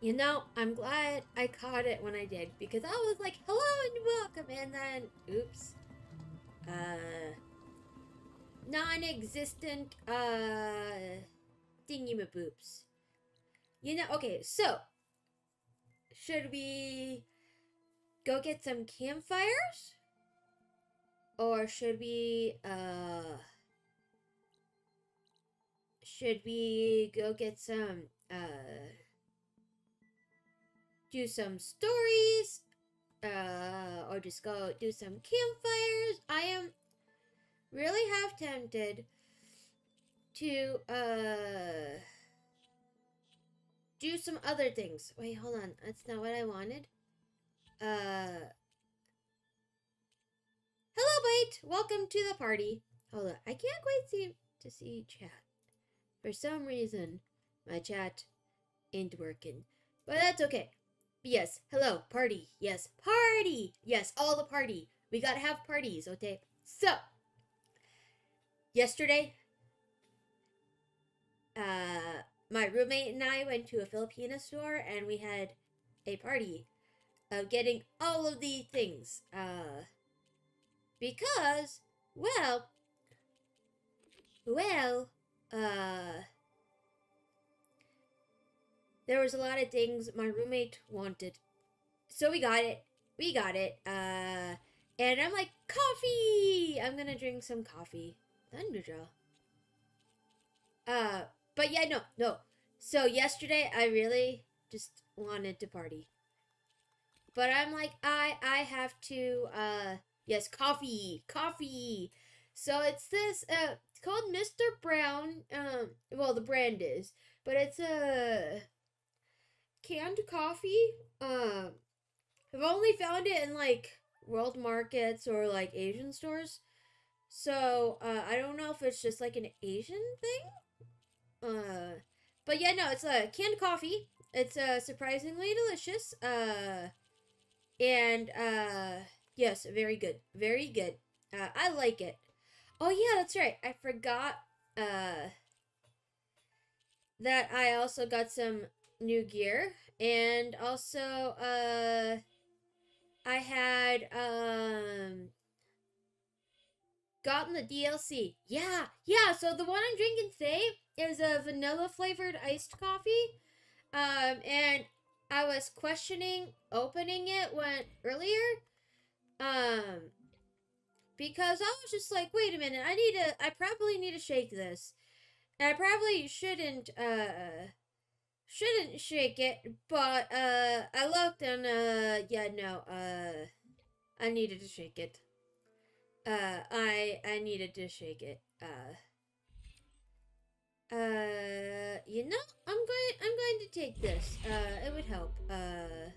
You know, I'm glad I caught it when I did because I was like, hello and welcome, and then, oops, uh, non existent, uh, thingy-ma-boops. You know, okay, so, should we go get some campfires? Or should we, uh, should we go get some, uh, do some stories, uh, or just go do some campfires? I am really half tempted to, uh, do some other things. Wait, hold on. That's not what I wanted. Uh, hello, Bite. Welcome to the party. Hold on. I can't quite see to see chat. For some reason, my chat ain't working. But that's okay. Yes, hello, party. Yes, party. Yes, all the party. We gotta have parties, okay? So, yesterday, uh, my roommate and I went to a Filipino store and we had a party of getting all of the things. Uh, because, well, well, uh, there was a lot of things my roommate wanted. So we got it. We got it. Uh, and I'm like, coffee! I'm gonna drink some coffee. Thunderjaw. Uh, but yeah, no, no. So yesterday I really just wanted to party. But I'm like, I I have to uh yes, coffee, coffee. So it's this uh it's called Mr. Brown. Um well the brand is, but it's a canned coffee. Um I've only found it in like world markets or like Asian stores. So, uh I don't know if it's just like an Asian thing. Uh but yeah, no, it's a canned coffee. It's uh surprisingly delicious. Uh and uh yes, very good. Very good. Uh I like it. Oh yeah, that's right. I forgot uh that I also got some new gear and also uh I had um gotten the DLC. Yeah, yeah. So the one I'm drinking today is a vanilla flavored iced coffee. Um, and I was questioning opening it when earlier. Um, because I was just like, wait a minute, I need to, I probably need to shake this. And I probably shouldn't, uh, shouldn't shake it, but, uh, I looked and, uh, yeah, no, uh, I needed to shake it. Uh, I, I needed to shake it. Uh, uh, you know, I'm going. I'm going to take this. Uh, it would help. Uh,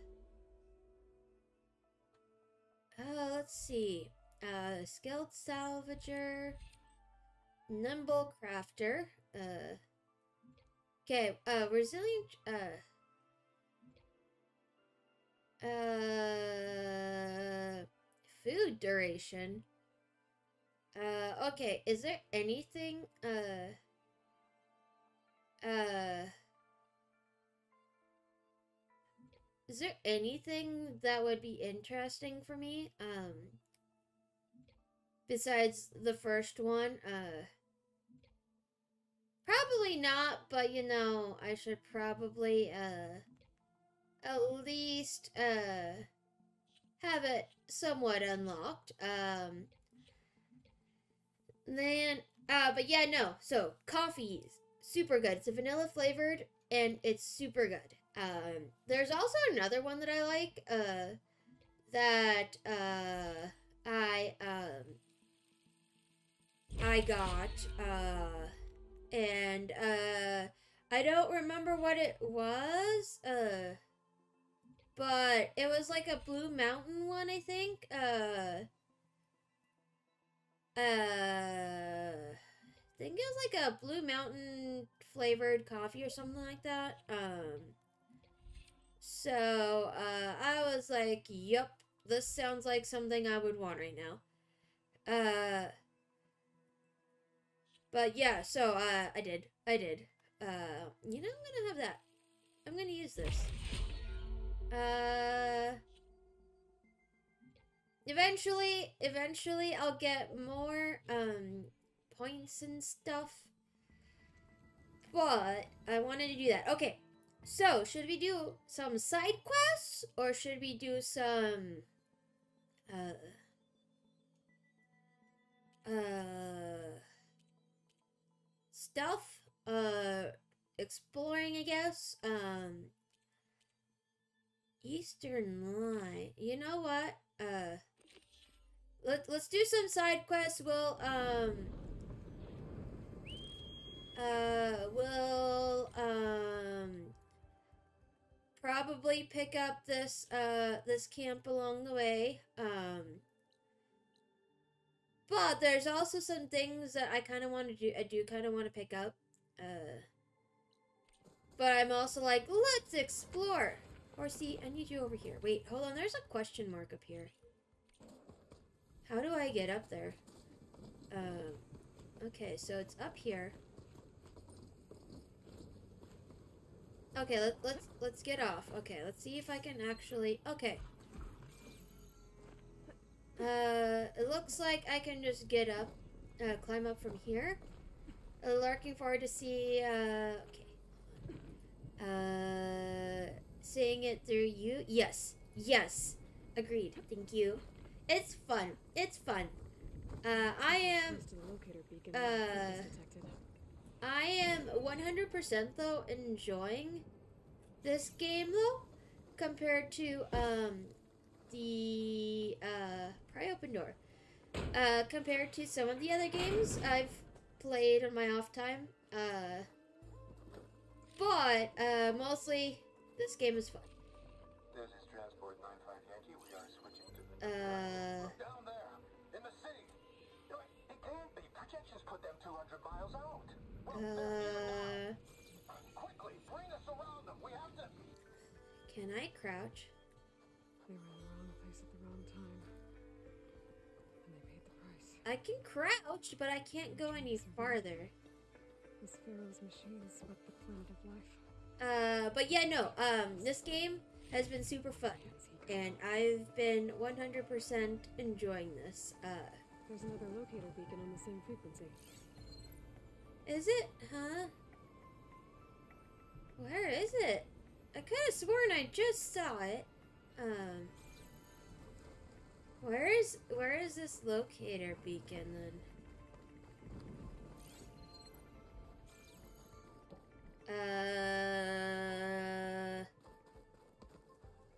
uh let's see. Uh, skilled salvager, nimble crafter. Uh, okay. Uh, resilient. Uh. Uh, food duration. Uh, okay. Is there anything? Uh. Uh, is there anything that would be interesting for me? Um, besides the first one, uh, probably not, but you know, I should probably, uh, at least, uh, have it somewhat unlocked. Um, then, uh, but yeah, no, so, coffees super good. It's a vanilla flavored and it's super good. Um, there's also another one that I like uh, that uh, I um, I got uh, and uh, I don't remember what it was. Uh, but it was like a Blue Mountain one, I think. Uh, uh, I think it was like a Blue Mountain flavored coffee or something like that. Um, so uh, I was like, "Yep, this sounds like something I would want right now." Uh, but yeah, so uh, I did, I did. Uh, you know, I'm gonna have that. I'm gonna use this. Uh. Eventually, eventually, I'll get more um points and stuff. But I wanted to do that. Okay, so should we do some side quests or should we do some uh uh stuff? Uh, exploring, I guess. Um, Eastern Line. You know what? Uh, let let's do some side quests. We'll um. Uh, we'll um probably pick up this uh this camp along the way. Um but there's also some things that I kind of want to do. I do kind of want to pick up. Uh, but I'm also like, let's explore. Or see, I need you over here. Wait, hold on. There's a question mark up here. How do I get up there? Um, okay, so it's up here. Okay, let, let's let's get off. Okay, let's see if I can actually. Okay. Uh, it looks like I can just get up, uh, climb up from here. Uh, looking forward to see. Uh, okay. Uh, seeing it through you. Yes, yes, agreed. Thank you. It's fun. It's fun. Uh, I am. Uh, I am 100% though enjoying this game though compared to um the uh probably open door uh compared to some of the other games I've played on my off time uh but uh mostly this game is fun This is Transport 95 Yankee. We are switching to the uh down there in the city. No, it, can't be. Projections put them 200 miles out. Well, uh. Quickly, bring us around them. We have to. can I crouch I can crouch but I can't go any farther This Faro's machine swept the planet of life. uh but yeah no um this game has been super fun and I've been 100% enjoying this. Uh, There's another locator beacon on the same frequency. is it? Huh? Where is it? I could have sworn I just saw it. Um, where is where is this locator beacon then? Uh,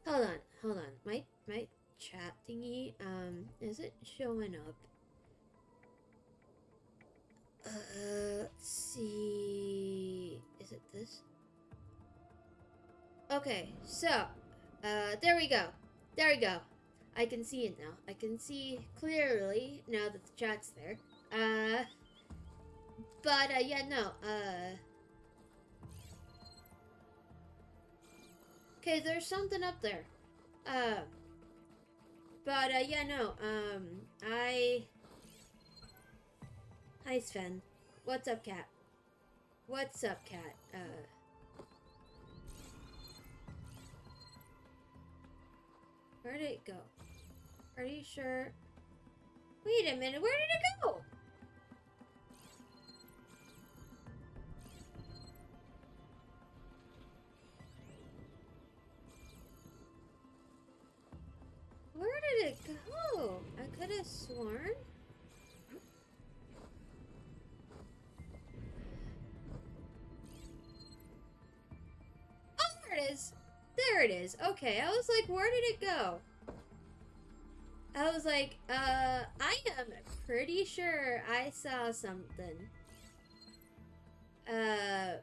hold on, hold on. My my chat thingy um is it showing up? Uh, let's see. Is it this? Okay, so, uh, there we go. There we go. I can see it now. I can see clearly now that the chat's there. Uh, but, uh, yeah, no, uh. Okay, there's something up there. Uh, but, uh, yeah, no, um, I. Hi, Sven. What's up, cat? What's up, cat? Uh. Where did it go? Are you sure? Wait a minute, where did it go? Where did it go? I could have sworn. Oh, there it is. There it is. Okay, I was like, where did it go? I was like, uh, I am pretty sure I saw something. Uh,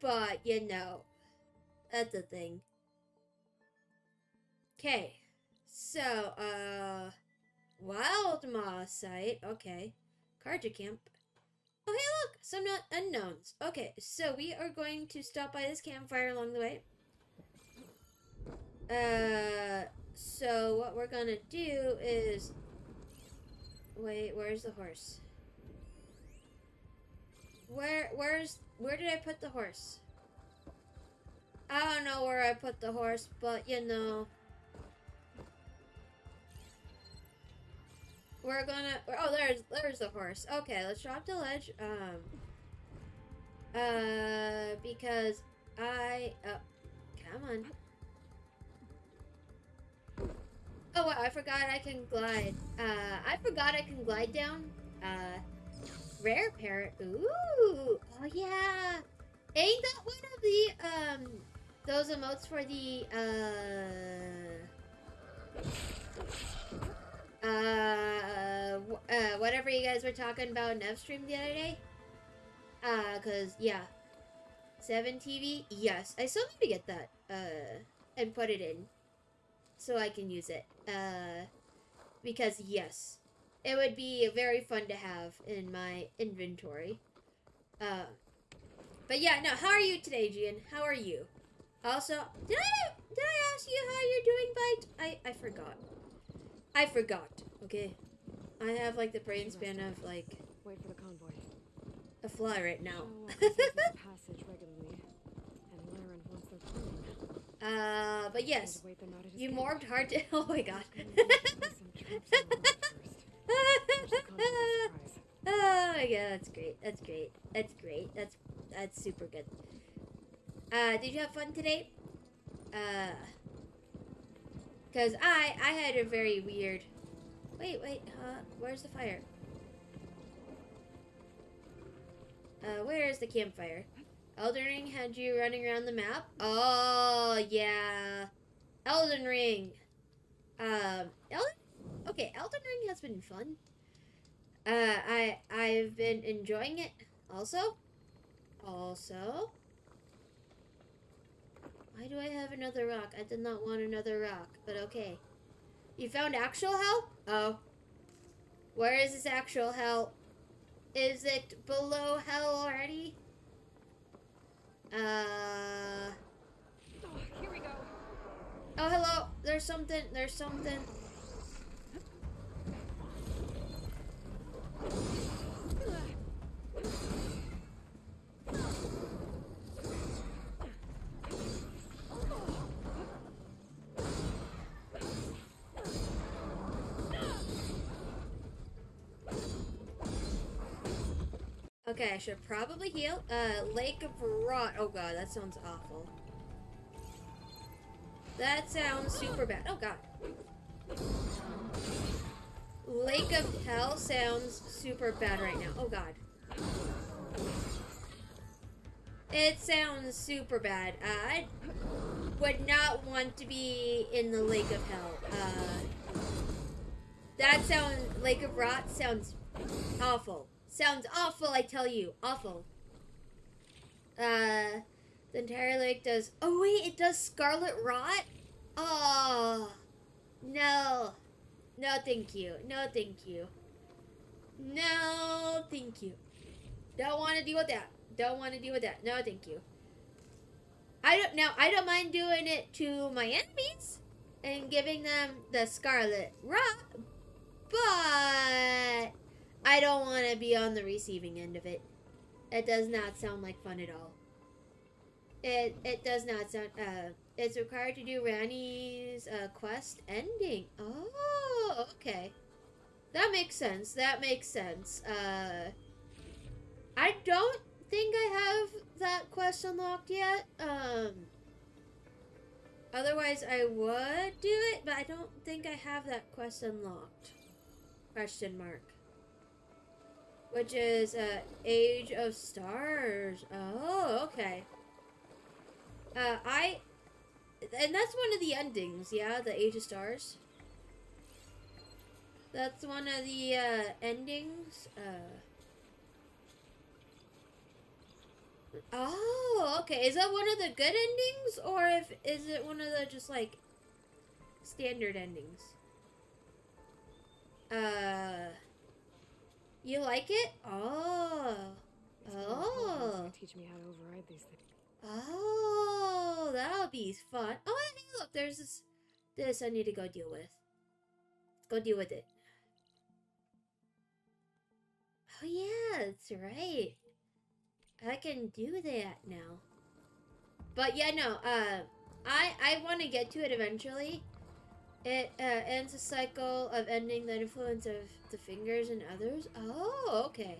but, you know, that's the thing. Okay, so, uh, Wild Moss site. Okay, Carja Camp. Oh, hey, look, some not unknowns. Okay, so we are going to stop by this campfire along the way. Uh, so what we're gonna do is wait. Where's the horse? Where, where's, where did I put the horse? I don't know where I put the horse, but you know. We're gonna. Oh, there's there's the horse. Okay, let's drop the ledge. Um. Uh, because I. oh, come on. Oh, wow, I forgot I can glide. Uh, I forgot I can glide down. Uh, rare parrot. Ooh. Oh yeah. Ain't that one of the um those emotes for the uh uh uh whatever you guys were talking about in Stream the other day? Uh, cause yeah, seven TV. Yes, I still need to get that. Uh, and put it in so I can use it. Uh, because yes, it would be very fun to have in my inventory. Uh, but yeah, no. How are you today, Gian? How are you? Also, did I did I ask you how you're doing, Bite? I I forgot. I forgot. Okay, I have like the brain span of like Wait for the convoy. a fly right now. Shadow walkers use this passage regularly, and Laren wants their cleaning. Uh, but yes, And wait them out at his you morphed hard to. Oh my god. And we need to place some traps on the road first. Catch the convoy by surprise. Oh my god, that's great. That's great. That's great. That's that's super good. Uh, did you have fun today? Uh, cause I I had a very weird. Wait, wait. Huh? where's the fire? Uh, where is the campfire? Elden Ring had you running around the map. Oh yeah, Elden Ring. Um, Elden. Okay, Elden Ring has been fun. Uh, I I've been enjoying it. Also, also. Why do I have another rock? I did not want another rock, but okay. You found actual hell? Oh. Where is this actual hell? Is it below hell already? Uh. Here we go. Oh, hello. There's something. There's something. Okay, I should probably heal. Uh, Lake of Rot. Oh god, that sounds awful. That sounds super bad. Oh god. Lake of Hell sounds super bad right now. Oh god. It sounds super bad. Uh, I would not want to be in the Lake of Hell. Uh, that sound Lake of Rot sounds awful. Sounds awful, I tell you. Awful. Uh, the entire lake does. Oh, wait, it does Scarlet Rot? Oh, no. No, thank you. No, thank you. No, thank you. Don't want to deal with that. Don't want to deal with that. No, thank you. I don't now. I don't mind doing it to my enemies and giving them the Scarlet Rot, but I don't want to be on the receiving end of it. It does not sound like fun at all. It it does not sound. Uh, it's required to do Ranni's uh, quest ending. Oh, okay. That makes sense. That makes sense. Uh, I don't think I have that quest unlocked yet. Um. Otherwise, I would do it, but I don't think I have that quest unlocked. Question mark which is uh, Age of Stars. Oh, okay. Uh, I, and that's one of the endings, yeah, the Age of Stars. That's one of the uh, endings. Uh, oh, okay. Is that one of the good endings, or if is it one of the just like standard endings? Uh. You like it? Oh. These little programs Oh. Teach me how to override these things. Oh, that'll be fun. Oh, hey, look, there's this. This I need to go deal with. Go deal with it. Oh yeah, that's right. I can do that now. but yeah, no. Uh, I I want to get to it eventually. It uh, ends a cycle of ending the influence of the fingers and others. Oh, okay,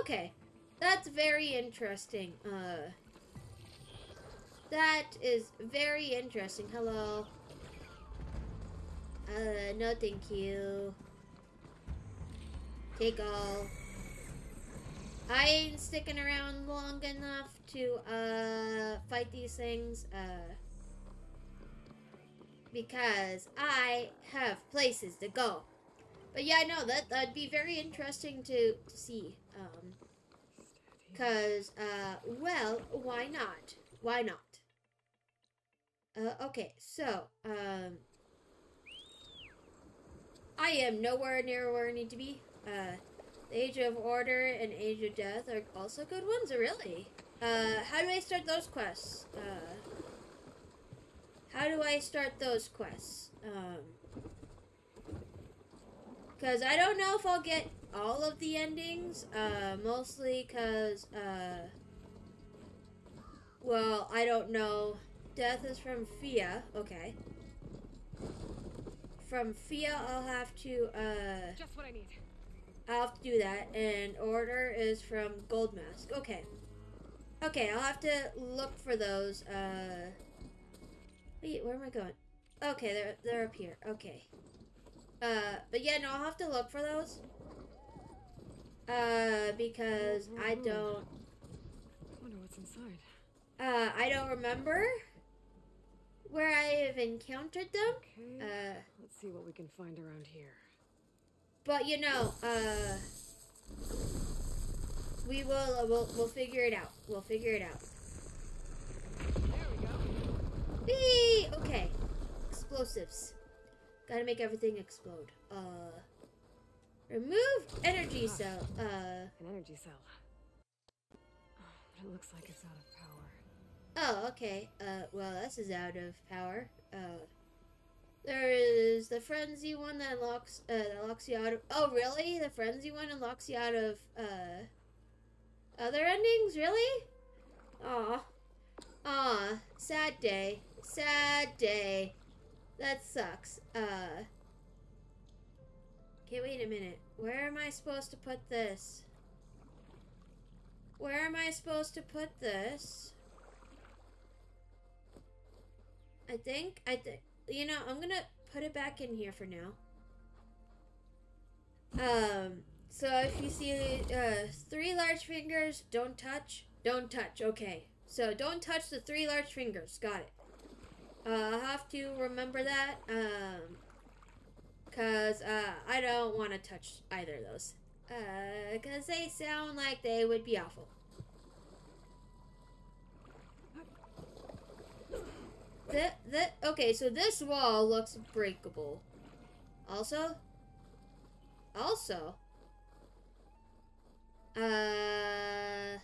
okay, that's very interesting. Uh, that is very interesting. Hello. Uh, no, thank you. Take all. I ain't sticking around long enough to uh fight these things. Uh because I have places to go. But yeah, no, that that'd be very interesting to, to see. Um, cause uh, well, why not? Why not? Uh, okay, so um, I am nowhere near where I need to be. Uh, the Age of Order and Age of Death are also good ones, really. Uh, how do I start those quests? Uh, how do I start those quests? Um, Cause I don't know if I'll get all of the endings. Uh, mostly cause, uh, well, I don't know. Death is from Fia. Okay. From Fia, I'll have to, uh, Just what I need. I'll have to do that. And Order is from Gold Mask. Okay. Okay, I'll have to look for those. Uh, wait, where am I going? Okay, they're they're up here. Okay. Uh, but yeah, no, I'll have to look for those. Uh, because I don't. I wonder what's inside. Uh, I don't remember where I have encountered them. Okay. Uh, Let's see what we can find around here. but you know, uh, we will uh, we'll we'll figure it out. We'll figure it out. There we go. Whee! Okay. Explosives. Gotta make everything explode. Uh. Remove energy cell. Uh. An energy cell. Oh, but it looks like it's out of power. Oh, okay. Uh, well, this is out of power. Uh. There is the frenzy one that locks uh that locks you out of. Oh, really? The frenzy one unlocks you out of uh. Other endings, really? Aw. Aw. Sad day. Sad day. That sucks. Uh. Okay, wait a minute. Where am I supposed to put this? Where am I supposed to put this? I think, I think, you know, I'm gonna put it back in here for now. Um, so if you see uh, three large fingers, don't touch, don't touch. Okay, so don't touch the three large fingers. Got it. Uh, I'll have to remember that. Um, cause uh, I don't want to touch either of those. Uh, cause they sound like they would be awful. That that okay. So this wall looks breakable. Also. Also. Uh.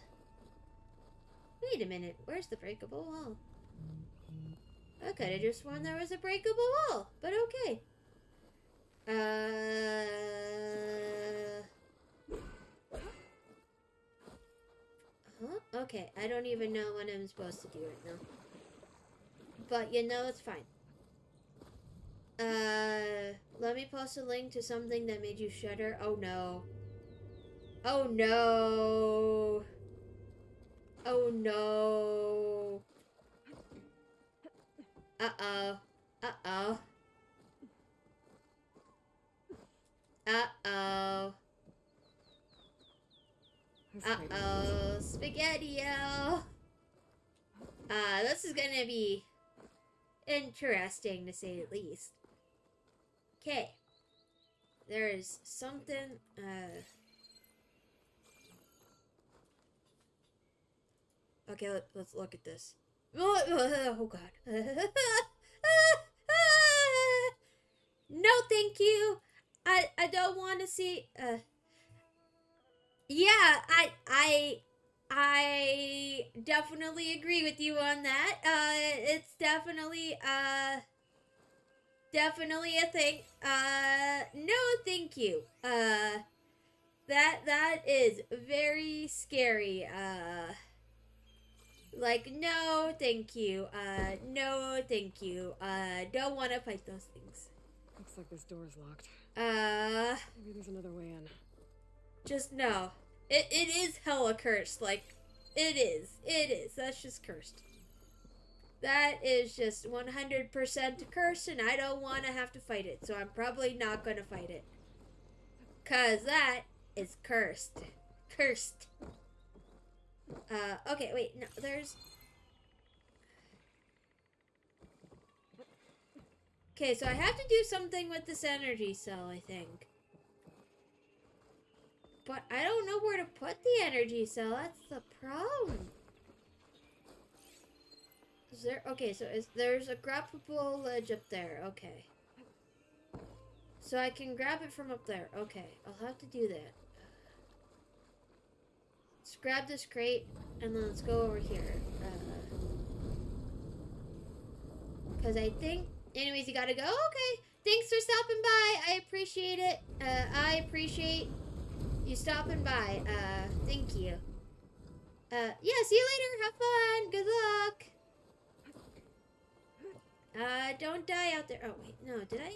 Wait a minute. Where's the breakable wall? I could have just sworn there was a breakable wall, but okay. Uh. Huh? Okay, I don't even know what I'm supposed to do right now. But you know, it's fine. Uh, let me post a link to something that made you shudder. Oh no. Oh no. Oh no. Uh oh. Uh oh. Uh oh. This Uh-oh. Spaghetti-O. Uh, this is gonna be interesting to say the least. Okay. There is something, uh. Okay, let, let's look at this. Oh, god. no, thank you. I I don't want to see. Uh, yeah, I I I definitely agree with you on that. Uh, it's definitely uh definitely a thing. Uh, no, thank you. Uh, that that is very scary. Uh, Like, no, thank you. Uh, no, thank you. Uh, don't want to fight those things. Looks like this door is locked. Uh, Maybe there's another way in. just no. It, it is hella cursed. Like, it is. It is. That's just cursed. That is just 100% cursed, and I don't want to have to fight it, so I'm probably not going to fight it. Because that is cursed. Cursed. Uh, okay, wait, no, there's... Okay, so I have to do something with this energy cell, I think. But I don't know where to put the energy cell. That's the problem. Is there? Okay, so is there's a grabbable ledge up there? Okay. So I can grab it from up there. Okay, I'll have to do that. Let's grab this crate and then let's go over here. Because I think, anyways, you gotta go. Okay, thanks for stopping by. I appreciate it. Uh, I appreciate you stopping by. Uh, thank you. Uh, yeah, see you later. Have fun. Good luck. Uh, don't die out there. Oh, wait, no, did I?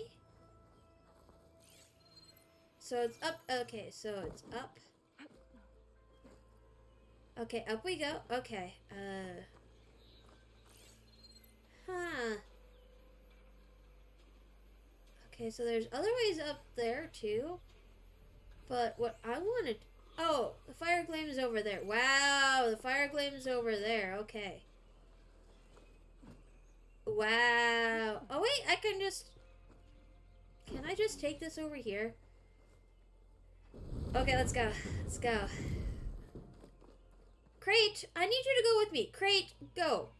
So it's up. Okay, so it's up. Okay, up we go. Okay, uh. Huh. Okay, so there's other ways up there too. But what I wanted. Oh, the Firegleam is over there. Wow, the Firegleam is over there. Okay. Wow. Oh, wait, I can just. Can I just take this over here? Okay, let's go. Let's go. Crate, I need you to go with me. Crate, go.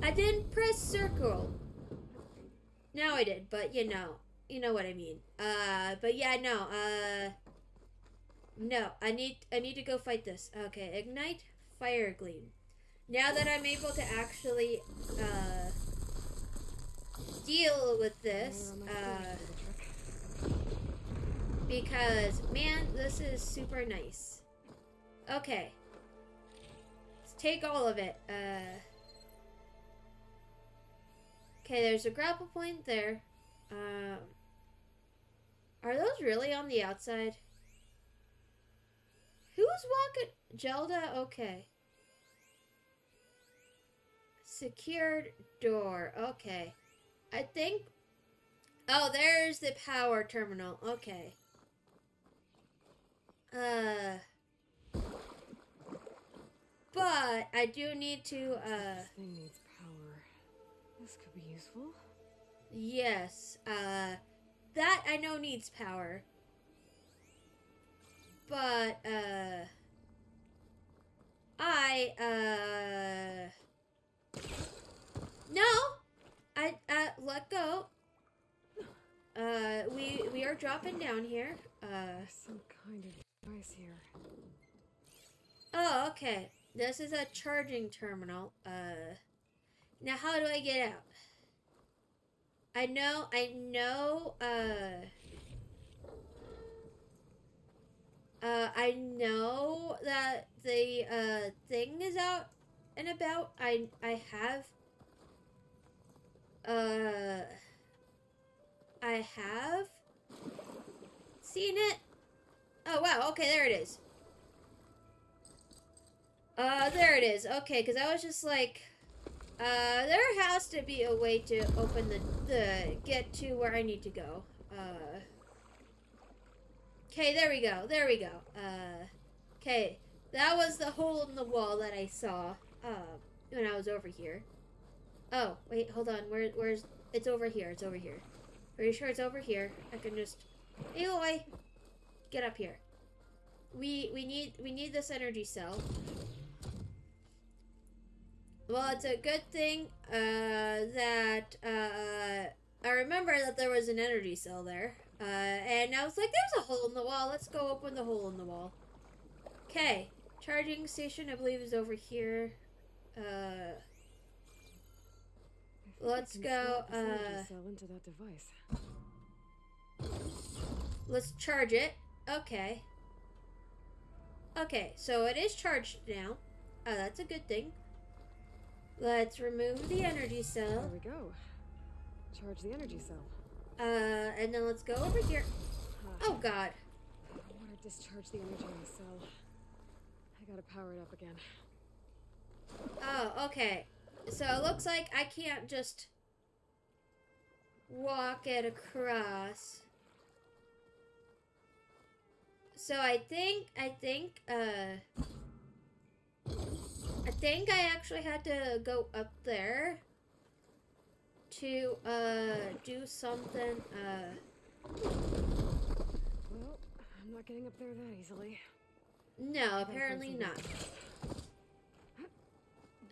I didn't press circle. Now I did, but you know. You know what I mean. Uh, but yeah, no. Uh, no, I need I need to go fight this. Okay, ignite Firegleam. Now that I'm able to actually uh deal with this, my uh, stage for the trick. because man, this is super nice. Okay, take all of it. Uh, okay, there's a grapple point there. Um, are those really on the outside? Who's walking? Gelda? Okay. Secured door. Okay. I think. Oh, there's the power terminal. Okay. Uh. But I do need to, uh. This thing needs power. This could be useful. Yes. Uh. That I know needs power. But, uh. I, uh. No! I, uh, let go. Uh, we, we are dropping down here. Uh. There's some kind of device here. Oh, okay. This is a charging terminal. Uh, now how do I get out? I know, I know, uh, uh, I know that the, uh, thing is out and about. I, I have, uh, I have seen it. Oh, wow. Okay, there it is. Uh, there it is. Okay, because I was just like, uh, there has to be a way to open the, the, get to where I need to go. Uh, okay, there we go. There we go. Uh, okay, that was the hole in the wall that I saw, uh, when I was over here. Oh, wait, hold on. Where, where's, it's over here. It's over here. Are you sure it's over here? I can just, Aloy, get up here. We, we need, we need this energy cell. Well, it's a good thing uh, that uh, I remember that there was an energy cell there. Uh, and I was like, there's a hole in the wall. Let's go open the hole in the wall. Okay. Charging station, I believe, is over here. Uh, I think I Let's go, slot this energy uh, into that device. let's charge it. Okay. Okay, so it is charged now. Uh, that's a good thing. Let's remove the energy cell. There we go. Charge the energy cell. Uh, and then let's go over here. Oh god. I want to discharge the energy in the cell. I gotta power it up again. Oh, okay. So it looks like I can't just walk it across. So I think I think uh think I actually had to go up there to uh do something uh Well, I'm not getting up there that easily. no, apparently not.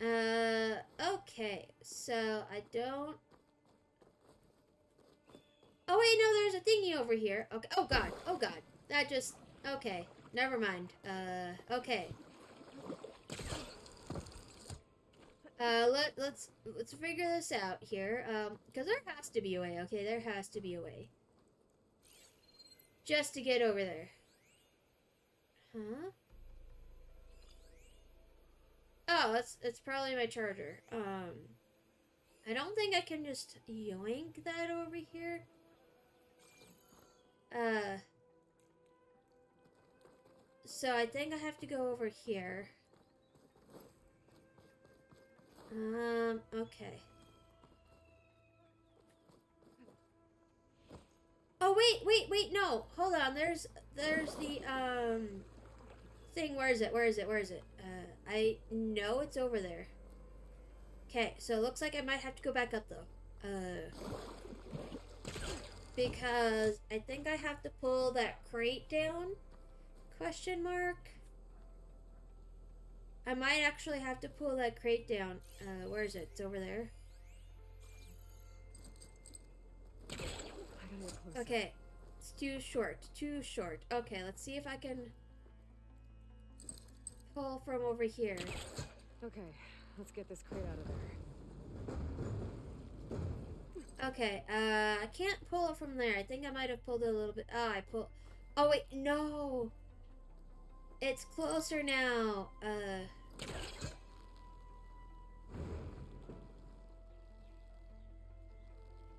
Uh, okay. So I don't. Oh wait, no. There's a thingy over here. Okay. Oh god. Oh god. That just. Okay. Never mind. Uh. Okay. Uh. Let Let's Let's figure this out here. Um. Because there has to be a way. Okay. There has to be a way. Just to get over there. Huh. Oh, it's it's probably my charger. Um, I don't think I can just yoink that over here. Uh, so I think I have to go over here. Um, okay. Oh wait, wait, wait, no. Hold on. There's there's the um thing. Where is it? Where is it? Where is it? Uh, I know it's over there. Okay, so it looks like I might have to go back up though. Uh, because I think I have to pull that crate down. Question mark. I might actually have to pull that crate down. Uh, where is it? It's over there. I gotta get closer. Okay, it's too short. Too short. Okay, let's see if I can pull from over here. Okay, let's get this crate out of there. Okay, uh, I can't pull it from there. I think I might have pulled it a little bit. Oh, I pull. Oh wait, no. It's closer now. Uh.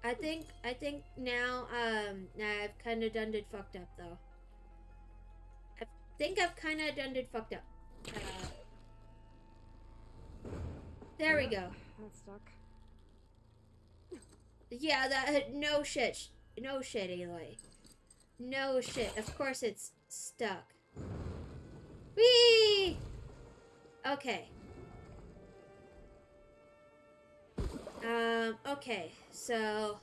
I think I think now um I've kind of done it fucked up though. I think I've kind of done it fucked up. Uh, there we go. That's stuck. Yeah, that no shit, sh- no shit, Aloy. No shit. Of course it's stuck. Whee! Okay. Um. Okay. So.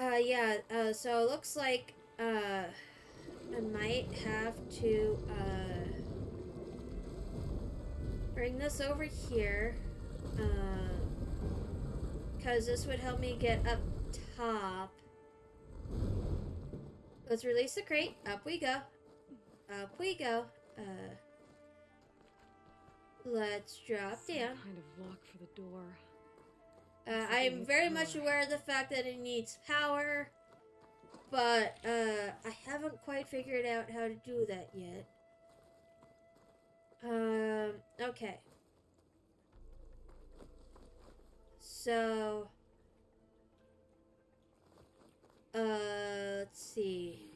Uh. Yeah. Uh. So it looks like. Uh. I might have to. Uh. Bring this over here. Uh because this would help me get up top. Let's release the crate. Up we go. Up we go. Uh, let's drop Some down. kind of lock for the door. Uh, I am very much aware of the fact that it needs power, but uh, I haven't quite figured out how to do that yet. Um, okay. So, uh, let's see.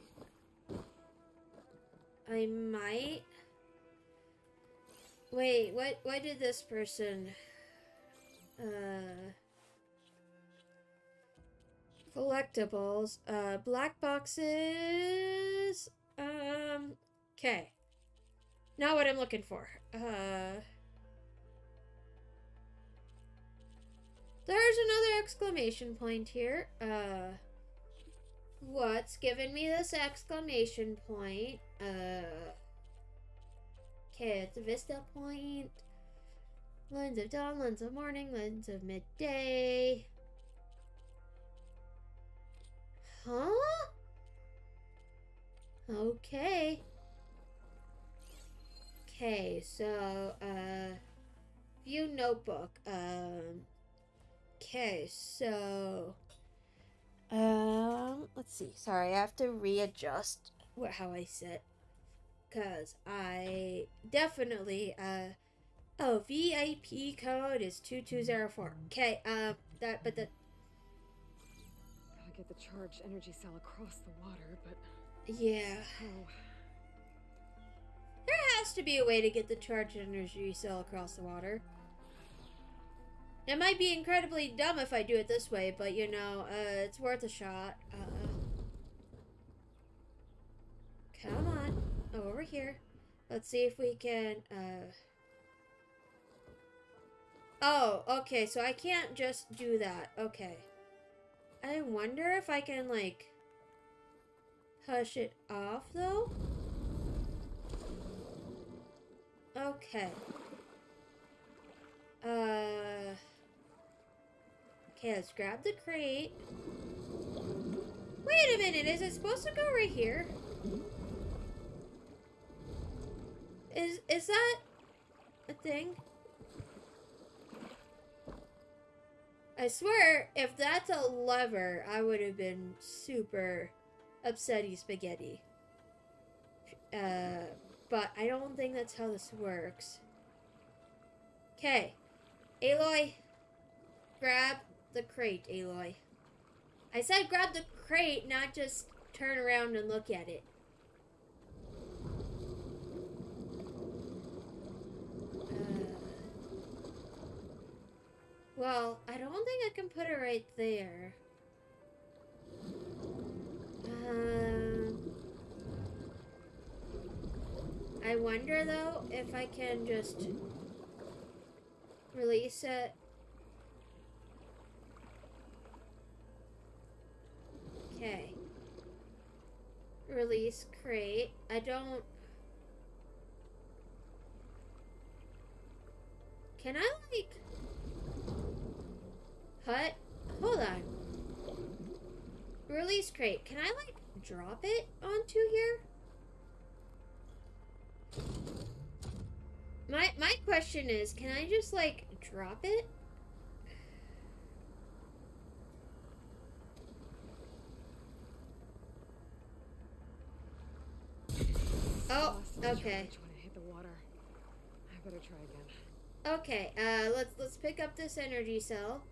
I might. Wait, what? What did this person? Uh, collectibles. Uh, black boxes. Um. Okay. Not what I'm looking for. Uh. There's another exclamation point here. Uh. What's giving me this exclamation point? Uh. Okay, it's a vista point. Lens of dawn, lens of morning, lens of midday. Huh? Okay. Okay, so, uh, view notebook. Um, okay, so, um, let's see. Sorry, I have to readjust what how I sit. Because I definitely, uh, Oh, VIP code is 2204. Okay, um, that, but the, Gotta get the charged energy cell across the water, but yeah. oh, There has to be a way to get the charged energy cell across the water. It might be incredibly dumb if I do it this way, but you know, uh, it's worth a shot. Uh, come on. Oh, over here. Let's see if we can, uh... Oh, okay, so I can't just do that. Okay. I wonder if I can, like, push it off, though? Okay. Uh. Okay, let's grab the crate. Wait a minute, is it supposed to go right here? Is is that a thing? I swear, if that's a lever, I would have been super upsetty spaghetti. Uh, but I don't think that's how this works. Okay. Aloy, grab the crate, Aloy. I said grab the crate, not just turn around and look at it. Well, I don't think I can put it right there. Um, I wonder though if I can just release it. Okay. Release crate. I don't. Can I like. Hut? Hold on. Release crate. Can I like drop it onto here? My my question is, can I just like drop it? Oh, okay. charge when it hit the water. I better try again. Okay, uh, let's let's pick up this energy cell.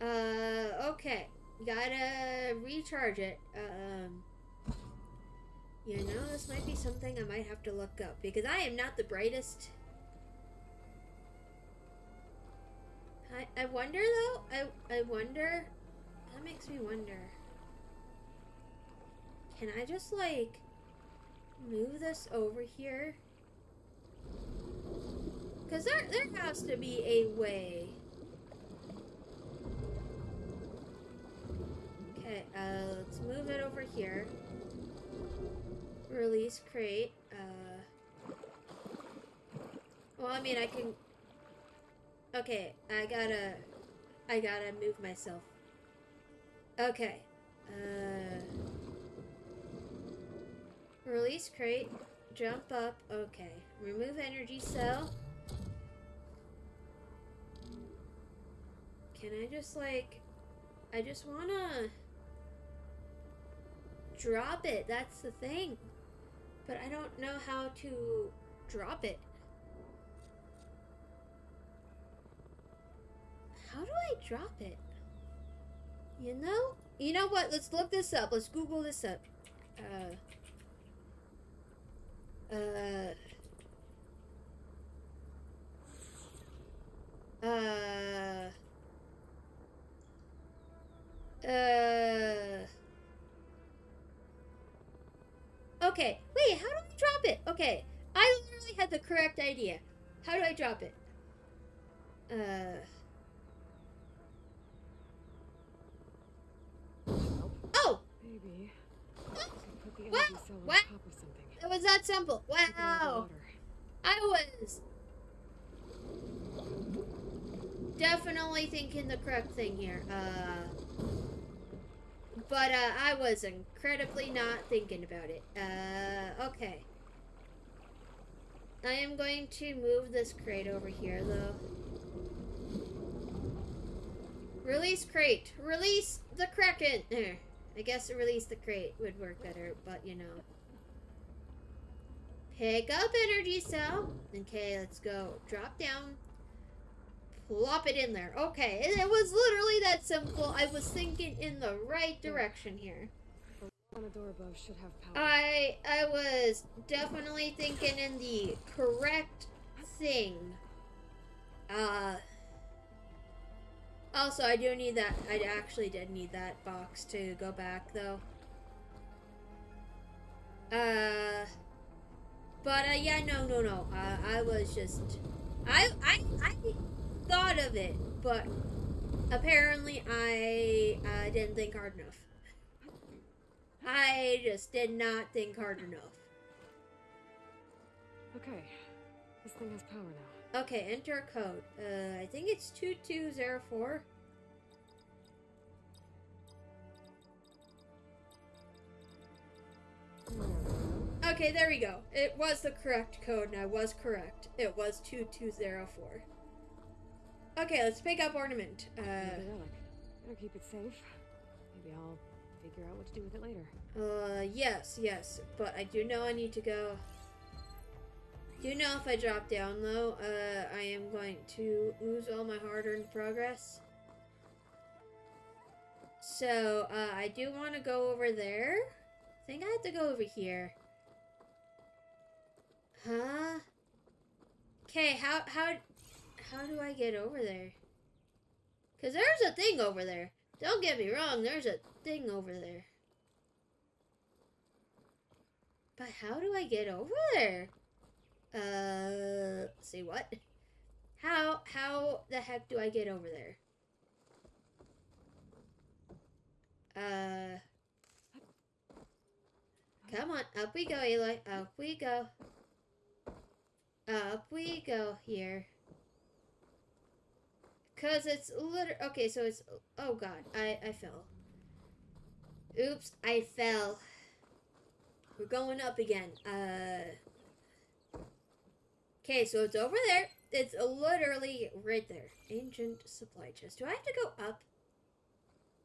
Uh, okay, gotta recharge it. Um, you know, this might be something I might have to look up because I am not the brightest. I I wonder though. I I wonder. That makes me wonder. Can I just like move this over here? Because there, there has to be a way. Okay, uh, let's move it over here. Release crate. Uh, well, I mean, I can. Okay, I gotta. I gotta move myself. Okay. Uh, release crate. Jump up. Okay. Remove energy cell. Can I just like I just wanna drop it. That's the thing. But I don't know how to drop it. How do I drop it? You know? You know what? Let's look this up. Let's Google this up. Uh uh Uh. Uh. Okay. Wait, how do I drop it? Okay. I literally had the correct idea. How do I drop it? Uh. Oh! maybe. Oh, I could Wow, energy cell on wow. top of something. It was that simple. Take it out of the Wow. I was definitely thinking the correct thing here. Uh, but uh, I was incredibly not thinking about it. Uh, okay. I am going to move this crate over here, though. Release crate. Release the kraken. There. I guess release the crate would work better, but you know. Pick up energy cell. Okay, let's go. Drop down. Plop it in there. Okay, it, it was literally that simple. I was thinking in the right direction here. On a door above should have power. I I was definitely thinking in the correct thing. Uh also I do need that I actually did need that box to go back though. Uh but uh yeah no no no. Uh, I was just I I I thought of it, but apparently I uh, didn't think hard enough. I just did not think hard enough. Okay, this thing has power now. Okay, enter a code. Uh, I think it's 2204. Okay, there we go. It was the correct code, and I was correct. It was 2204. Okay, let's pick up ornament. Uh. Better keep it safe. Maybe I'll figure out what to do with it later. Uh, yes, yes, but I do know I need to go. Do know if I drop down though, uh, I am going to lose all my hard-earned progress. So, uh, I do want to go over there. I think I have to go over here. Huh? Okay, how, how, how do I get over there? Because there's a thing over there. Don't get me wrong, there's a thing over there. But how do I get over there? Uh, see what? How, how the heck do I get over there? Uh, come on, up we go, Eli. Up we go. Up we go here. Cause it's liter- okay, so it's oh god, I I fell. Oops, I fell. We're going up again. Uh Okay, so it's over there. It's literally right there. Ancient supply chest. Do I have to go up?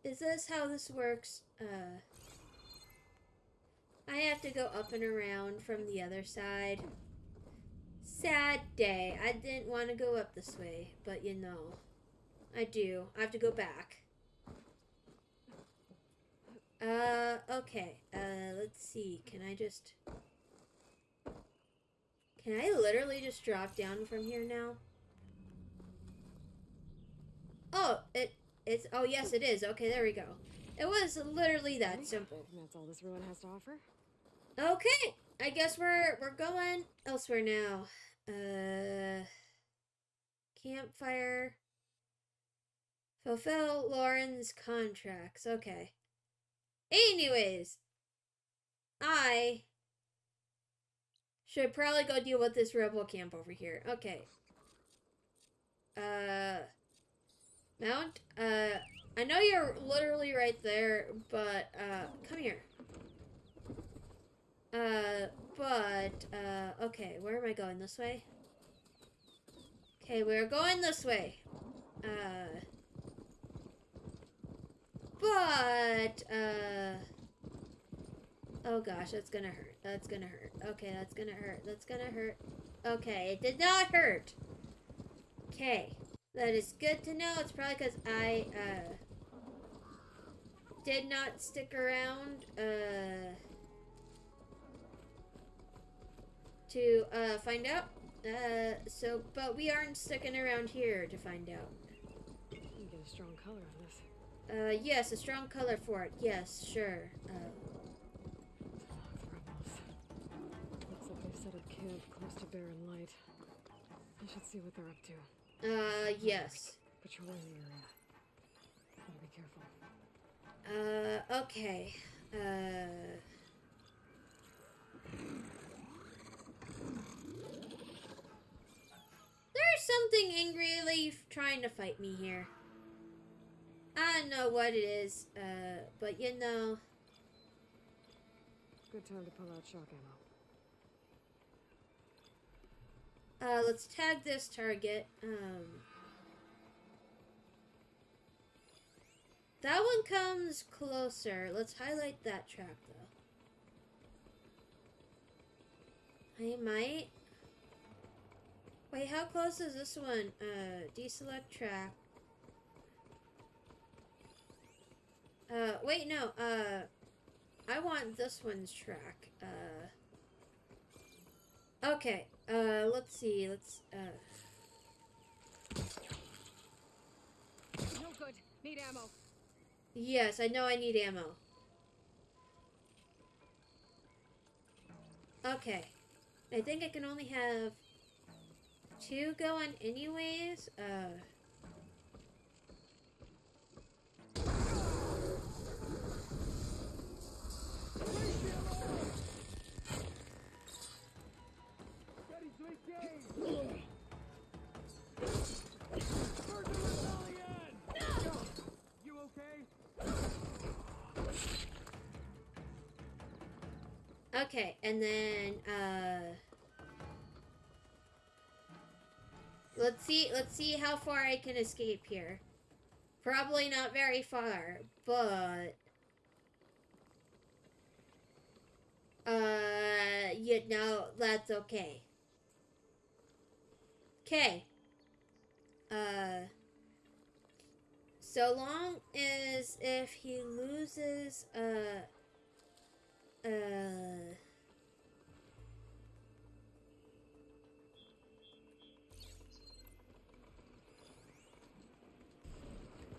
Is this how this works? Uh I have to go up and around from the other side. Sad day. I didn't want to go up this way, but you know. I do. I have to go back. Uh, okay. Uh, let's see. Can I just... Can I literally just drop down from here now? Oh, it... It's... Oh, yes, it is. Okay, there we go. It was literally that simple. And that's all this ruin has to offer? Okay, I guess we're we're going elsewhere now. Uh, campfire. Fulfill Lauren's contracts. Okay. Anyways, I should probably go deal with this rebel camp over here. Okay. Uh, Mount. Uh, I know you're literally right there, but uh, come here. Uh, but, uh, okay, where am I going? This way? Okay, we're going this way. Uh, but, uh, oh gosh, that's gonna hurt. That's gonna hurt. Okay, that's gonna hurt. That's gonna hurt. Okay, it did not hurt. Okay, that is good to know. It's probably because I, uh, did not stick around, uh, to uh, find out. Uh, so, but we aren't sticking around here to find out. You get a strong color on. Uh, yes, a strong color for it. Yes, sure. Uh, Looks like they've set up camp close to Barren Light. I should see what they're up to. uh, yes. Patrolling the area. Gotta be careful. Uh, okay. Uh. There's something angrily trying to fight me here. I don't know what it is, uh, but you know. Good time to pull out shock ammo. Uh, let's tag this target. Um, that one comes closer. Let's highlight that track, though. I might. Wait, how close is this one? Uh, deselect track. Uh, wait, no. Uh, I want this one's track. Uh. Okay. Uh, let's see. Let's. Uh. No good. Need ammo. Yes, I know I need ammo. Okay. I think I can only have two going anyways. Uh. Okay, and then uh Let's see let's see how far I can escape here. Probably not very far, but uh you know, that's okay. Okay. Uh so long as if he loses uh uh.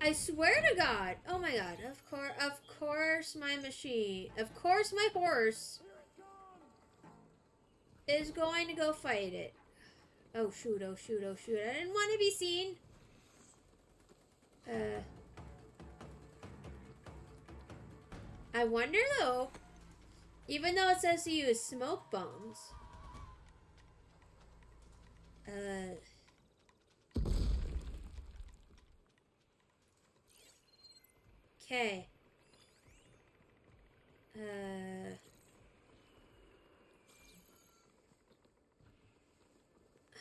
I swear to God. Oh my God. Of course, of course, my machine. Of course, my horse is going to go fight it. Oh shoot! Oh shoot! Oh shoot! I didn't want to be seen. Uh. I wonder though. Even though it says to use smoke bombs. Uh. Okay. Uh.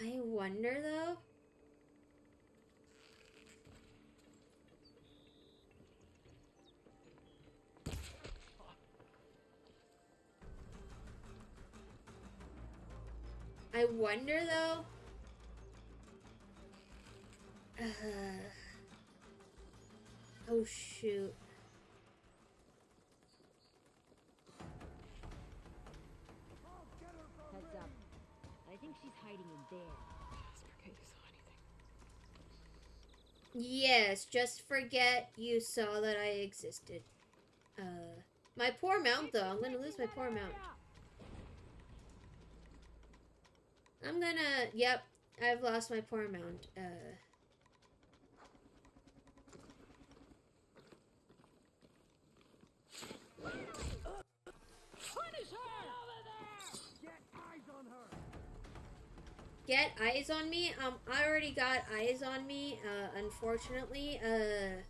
I wonder though. I wonder though. Uh, oh shoot. Heads up. I think she's hiding in there. Just forget you saw anything. Yes, just forget you saw that I existed. Uh, my poor mount though. I'm gonna lose my poor mount. I'm gonna. Yep, I've lost my poor mount. Uh. Get eyes on! Get eyes on me. Um, I already got eyes on me. Uh, unfortunately, uh.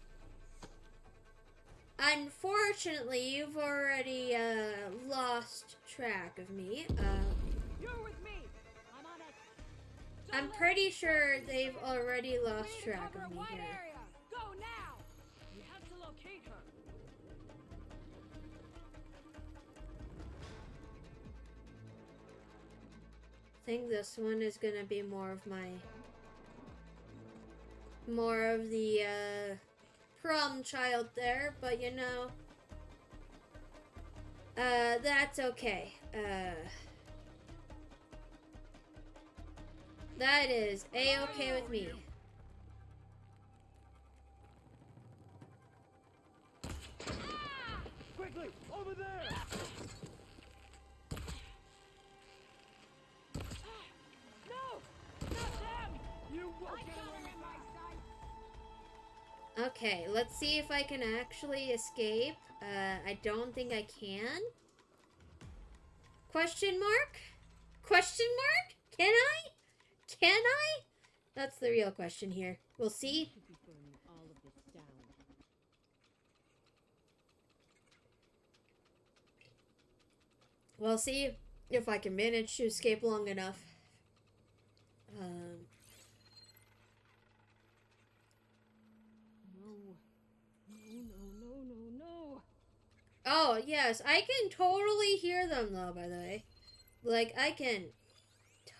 Unfortunately, you've already uh lost track of me. Uh. I'm pretty sure they've already lost track of me here. Go now. We have to locate her. I think this one is gonna be more of my more of the uh problem child there, but you know uh that's okay. Uh that is a okay with me. Quickly! Over there! No, not them. You won't I get away her my sight. Okay, let's see if I can actually escape. Uh I don't think I can. Question mark? Question mark? Can I? Can I? That's the real question here. We'll see. We'll see if I can manage to escape long enough. Um, No, no, no, no, no, no. oh, yes, I can totally hear them, though, by the way. Like, I can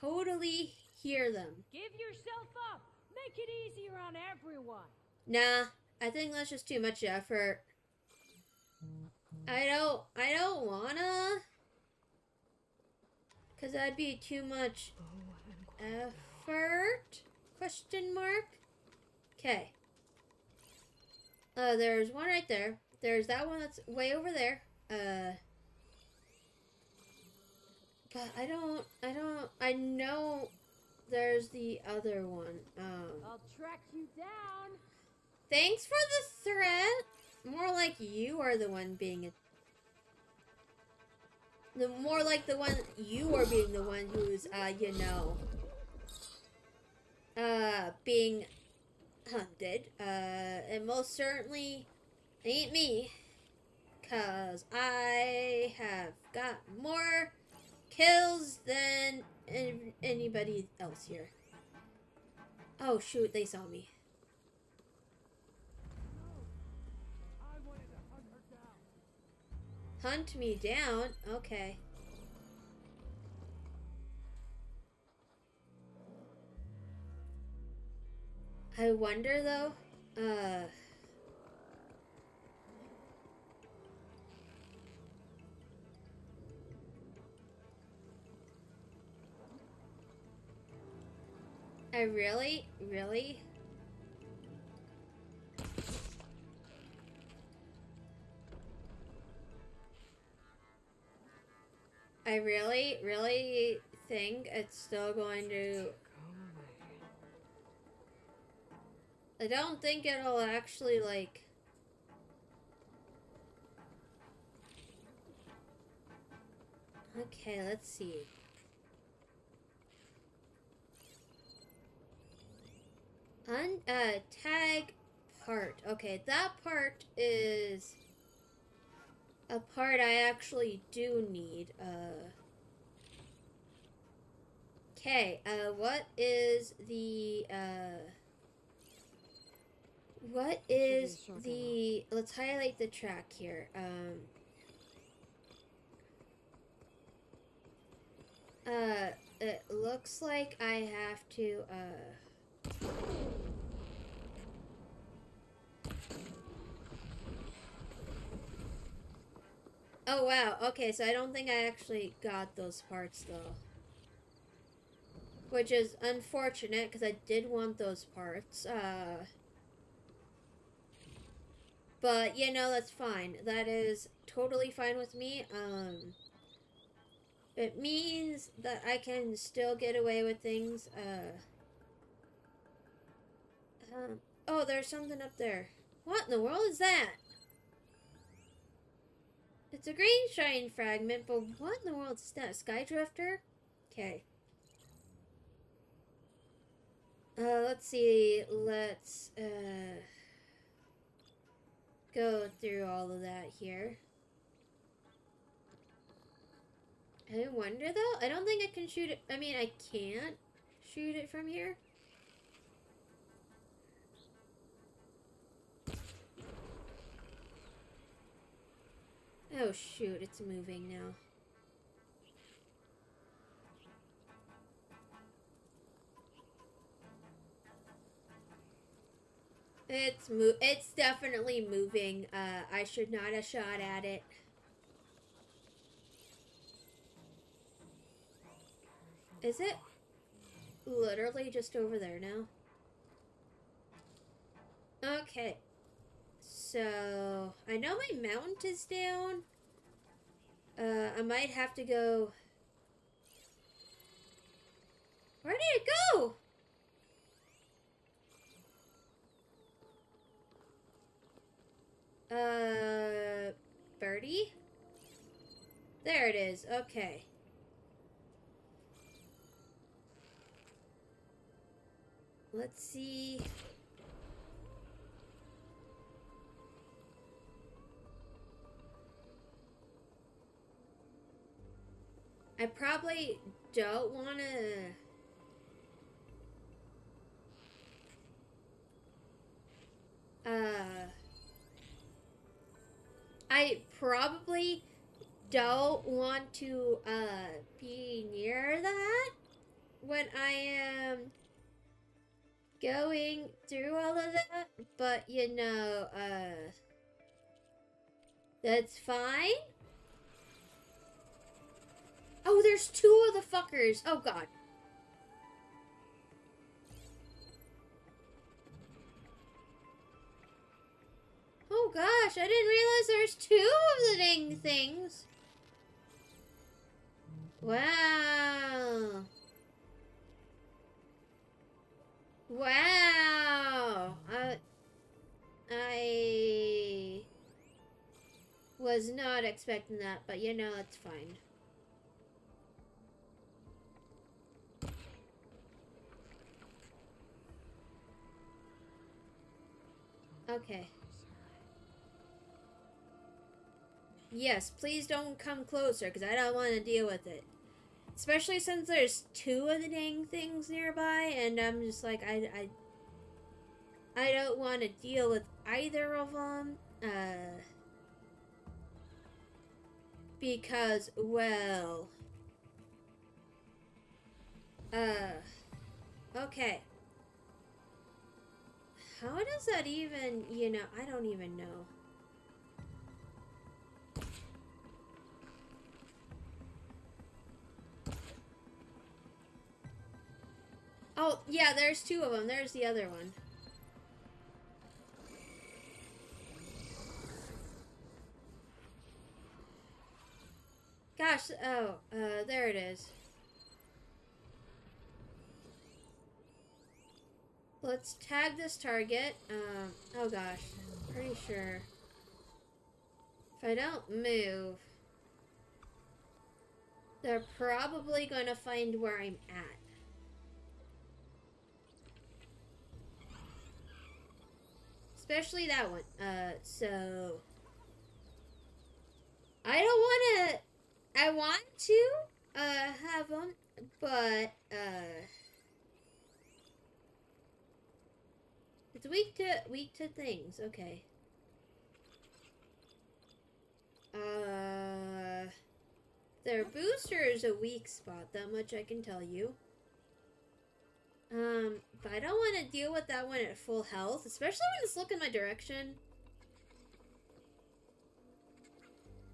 totally hear them. Give yourself up. Make it easier on everyone. Nah, I think that's just too much effort. I don't I don't wanna Cause that'd be too much effort? Question mark? Okay. Uh there's one right there. There's that one that's way over there. Uh but I don't I don't I know there's the other one. Um I'll track you down. Thanks for the threat. More like you are the one being a. The more like the one you are being the one who's uh you know uh being hunted. Uh and most certainly ain't me. Cause I have got more kills than an- anybody else here. Oh shoot, they saw me. Hunt me down? Okay. I wonder though, uh. I really, really I really, really think it's still going to. I don't think it'll actually, like. Okay, let's see. Un uh tag part. Okay, that part is a part I actually do need. Uh Okay, uh what is the uh what is the let's highlight the track here. Um Uh it looks like I have to uh Oh wow. Okay, so I don't think I actually got those parts though. Which is unfortunate because I did want those parts. Uh But you know, that's fine. That is totally fine with me. Um it means that I can still get away with things. Uh um, oh, there's something up there. What in the world is that? It's a Greenshine fragment, but what in the world is that? Skydrifter? Okay. Uh, let's see. Let's, uh, go through all of that here. I wonder though. I don't think I can shoot it. I mean, I can't shoot it from here. Oh shoot, it's moving now. It's mo- it's definitely moving. Uh, I should not have shot at it. Is it literally just over there now? Okay. So, I know my mount is down. Uh, I might have to go. Where did it go? Uh, Birdie? There it is. Okay. Let's see. I probably don't want to. Uh, I probably don't want to uh be near that when I am going through all of that, but you know, uh, that's fine. Oh, there's two of the fuckers. Oh god. Oh gosh, I didn't realize there's two of the dang things. Wow. Wow. I, I was not expecting that, but you know, it's fine. Okay. Yes, please don't come closer because I don't want to deal with it. Especially since there's two of the dang things nearby, and I'm just like, I, I, I don't want to deal with either of them. Uh, because, well, uh, okay. How does that even, you know, I don't even know. Oh, yeah, there's two of them. There's the other one. Gosh, oh, uh, there it is. Let's tag this target. Um, oh gosh, pretty sure. If I don't move, they're probably going to find where I'm at. Especially that one. Uh, so... I don't want to... I want to, uh, have them, but, uh... It's weak to, weak to things. Okay. Uh... Their booster is a weak spot, that much I can tell you. Um, but I don't want to deal with that one at full health, especially when it's looking my direction.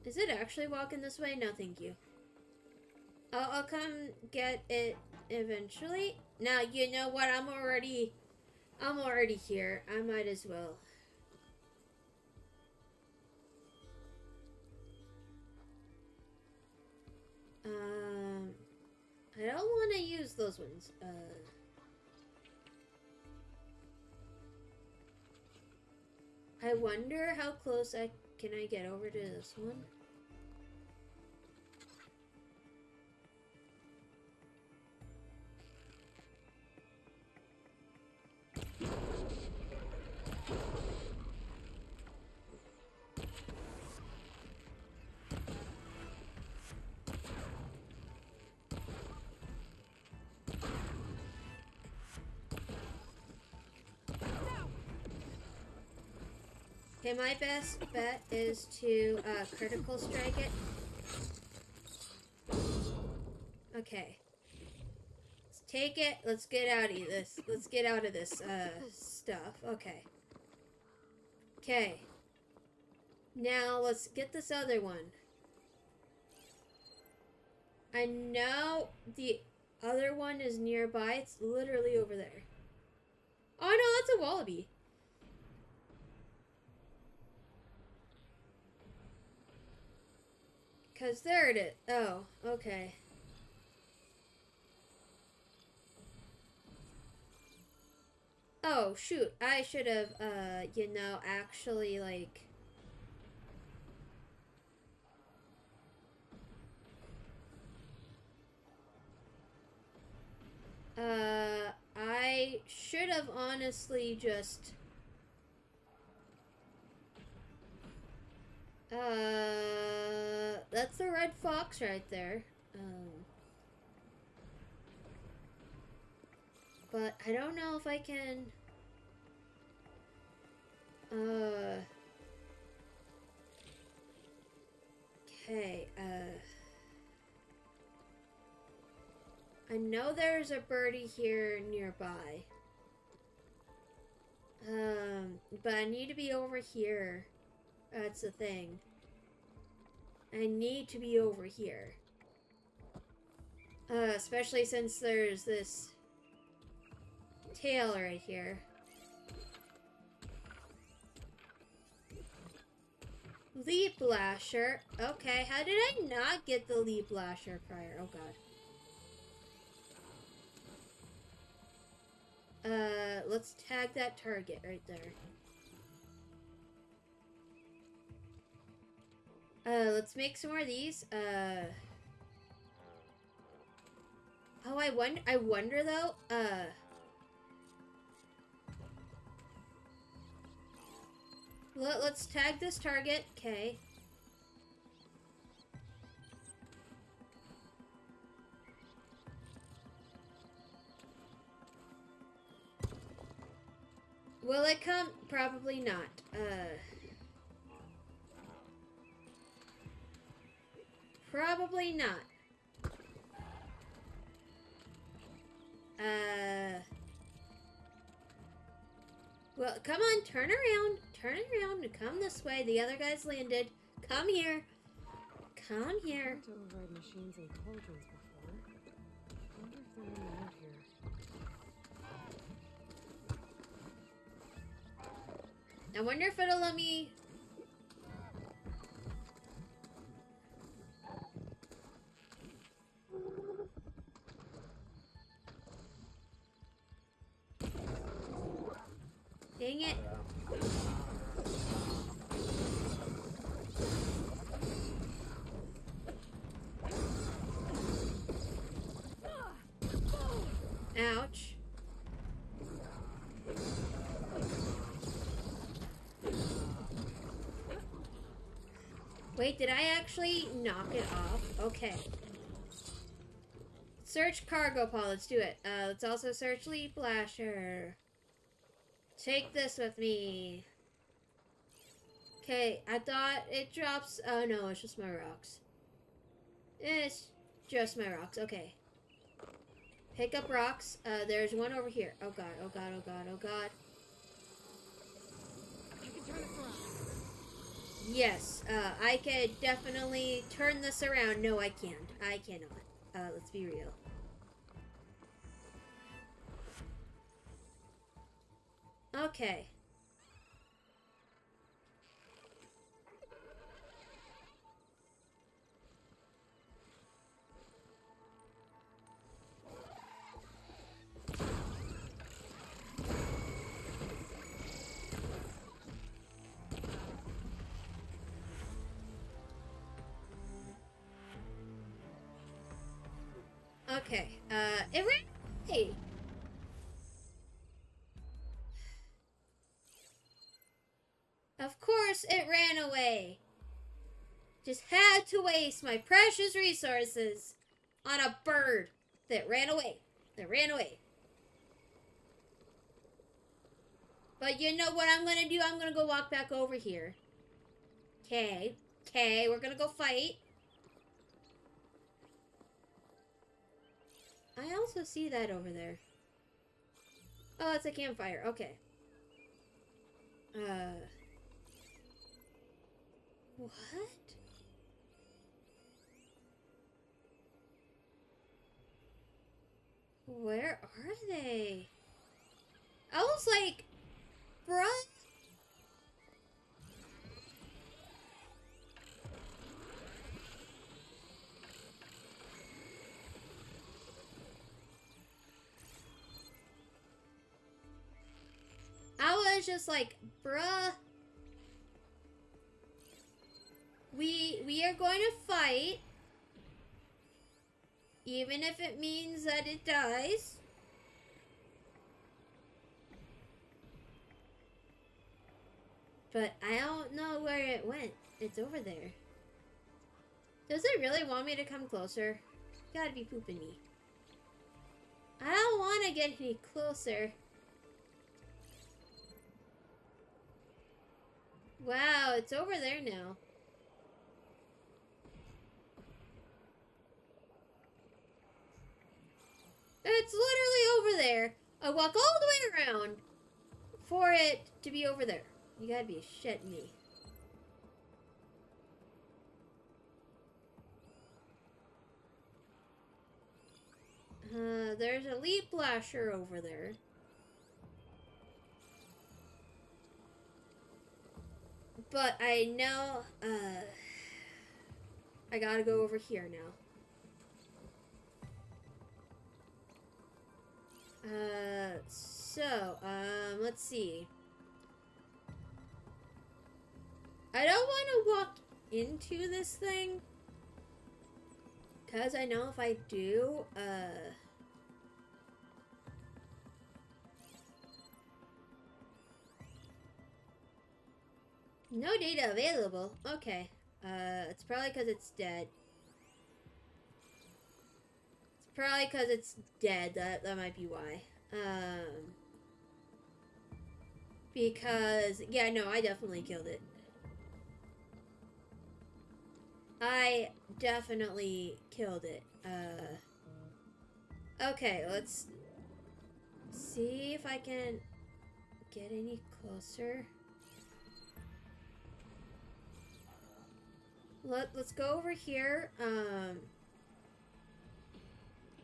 Is it actually walking this way? No, thank you. I'll, I'll come get it eventually. Now, you know what? I'm already... I'm already here. I might as well. Um... I don't want to use those ones. Uh... I wonder how close I can I get over to this one. Okay, my best bet is to uh, critical strike it. Okay. Take it. Let's get out of this. Let's get out of this uh, stuff. Okay. Okay. Now let's get this other one. I know the other one is nearby. It's literally over there. Oh no, that's a wallaby. Because there it is. Oh, okay. Oh, shoot. I should have, uh, you know, actually, like... Uh, I should have honestly just... Uh, that's the red fox right there. Um, but I don't know if I can. Uh. Okay. Uh. I know there's a birdie here nearby. Um, but I need to be over here. That's the thing. I need to be over here. Uh, especially since there's this tail right here. Leap lasher. Okay, how did I not get the leap lasher prior? Oh god. Uh, let's tag that target right there. Uh, let's make some more of these. Uh. Oh, I wonder. I wonder though. Uh. Let, let's tag this target. Okay. Will it come? Probably not. Uh. Probably not. Uh. Well, come on, turn around. Turn around and come this way. The other guy's landed. Come here. Come here. Override machines and cauldrons before. I wonder if they're out here. I wonder if it'll let me. Dang it. Ouch. Wait, did I actually knock it off? Okay. Search cargo pod. Let's do it. Uh, let's also search Leap Lasher. Take this with me. Okay, I thought it drops. Oh no, it's just my rocks. It's just my rocks. Okay. Pick up rocks. Uh, there's one over here. Oh god, oh god, oh god, oh god. Yes, uh, I could definitely turn this around. No, I can't. I cannot. Uh, let's be real. Okay. Uh, it ran. Hey. Of course, it ran away. Just had to waste my precious resources on a bird that ran away. That ran away. But you know what I'm gonna do? I'm gonna go walk back over here. Okay. Okay, we're gonna go fight. I also see that over there. Oh, it's a campfire. Okay. Uh. What? Where are they? I was like, bruh. Just like, bruh. We we are going to fight. Even if it means that it dies. But I don't know where it went. It's over there. Does it really want me to come closer? Gotta be pooping me. I don't want to get any closer. Wow, it's over there now. It's literally over there. I walk all the way around for it to be over there. You gotta be shitting me. Uh, there's a leap blasher over there. But I know, uh, I gotta go over here now. Uh, so, um, let's see. I don't want to walk into this thing. Because I know if I do, uh... No data available. Okay. Uh, it's probably because it's dead. It's probably because it's dead. That that might be why. Um, because yeah, no, I definitely killed it. I definitely killed it. Uh, okay, let's see if I can get any closer. Let, let's go over here. Um,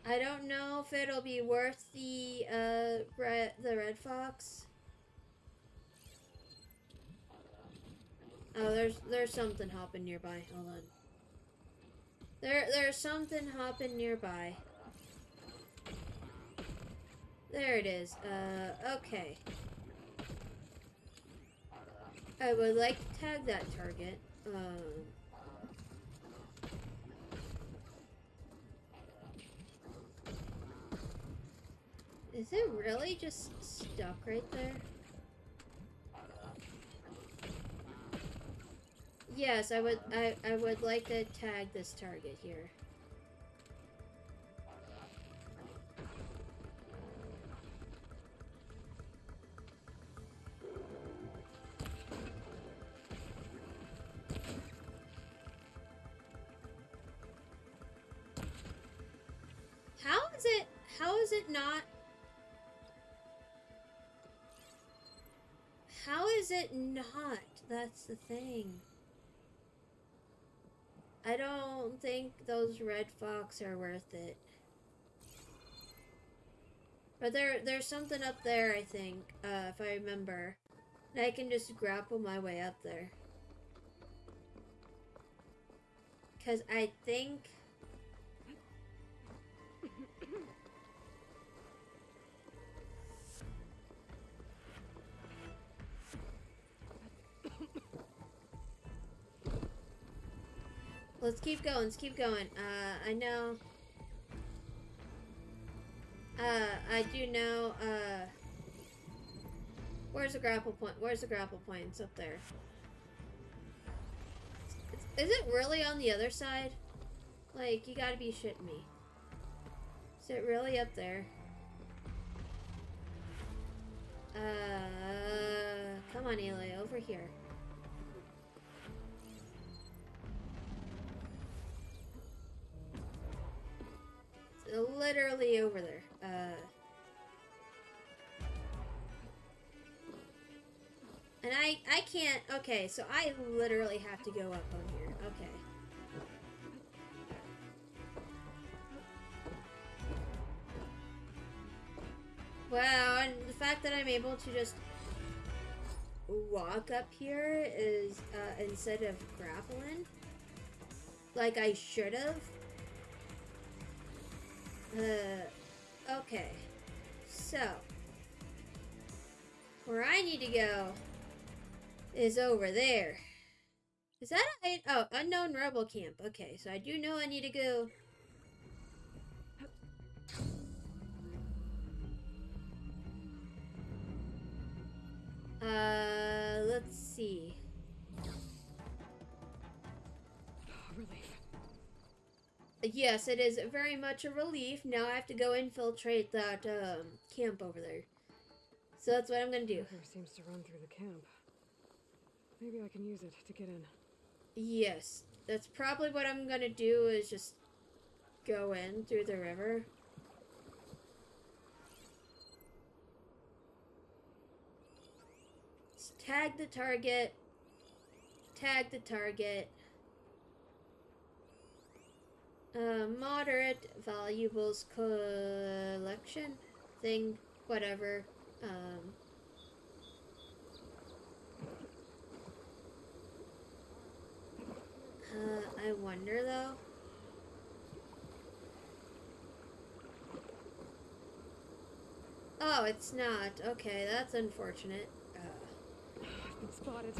I don't know if it'll be worth the uh red the red fox. Oh, there's there's something hopping nearby. Hold on. There there's something hopping nearby. There it is. Uh, okay. I would like to tag that target. Um. Is it really just stuck right there? Yes, I would I, I would like to tag this target here. How is it how is it not is it not? That's the thing. I don't think those red fox are worth it. But there, there's something up there, I think, uh, if I remember. And I can just grapple my way up there. Because I think... Let's keep going. Let's keep going. Uh, I know. Uh, I do know. Uh, where's the grapple point? Where's the grapple point? It's up there. Is it really on the other side? Like, you gotta be shitting me. Is it really up there? Uh, come on, Eli, over here. Literally over there. Uh, and I, I can't, okay, so I literally have to go up on here. Okay. Wow, and the fact that I'm able to just walk up here is, uh, instead of grappling, like I should have, uh, okay. So, where I need to go is over there. Is that a, oh, unknown rebel camp. Okay, so I do know I need to go. Uh, let's see. Yes, it is very much a relief. Now I have to go infiltrate that um, camp over there. So that's what I'm gonna do. River seems to run through the camp. Maybe I can use it to get in. Yes, that's probably what I'm gonna do. Is just go in through the river. Tag the target. Tag the target. Moderate valuables collection thing, whatever. Um, uh, I wonder though. Oh, it's not. Okay, that's unfortunate. Uh, spotted.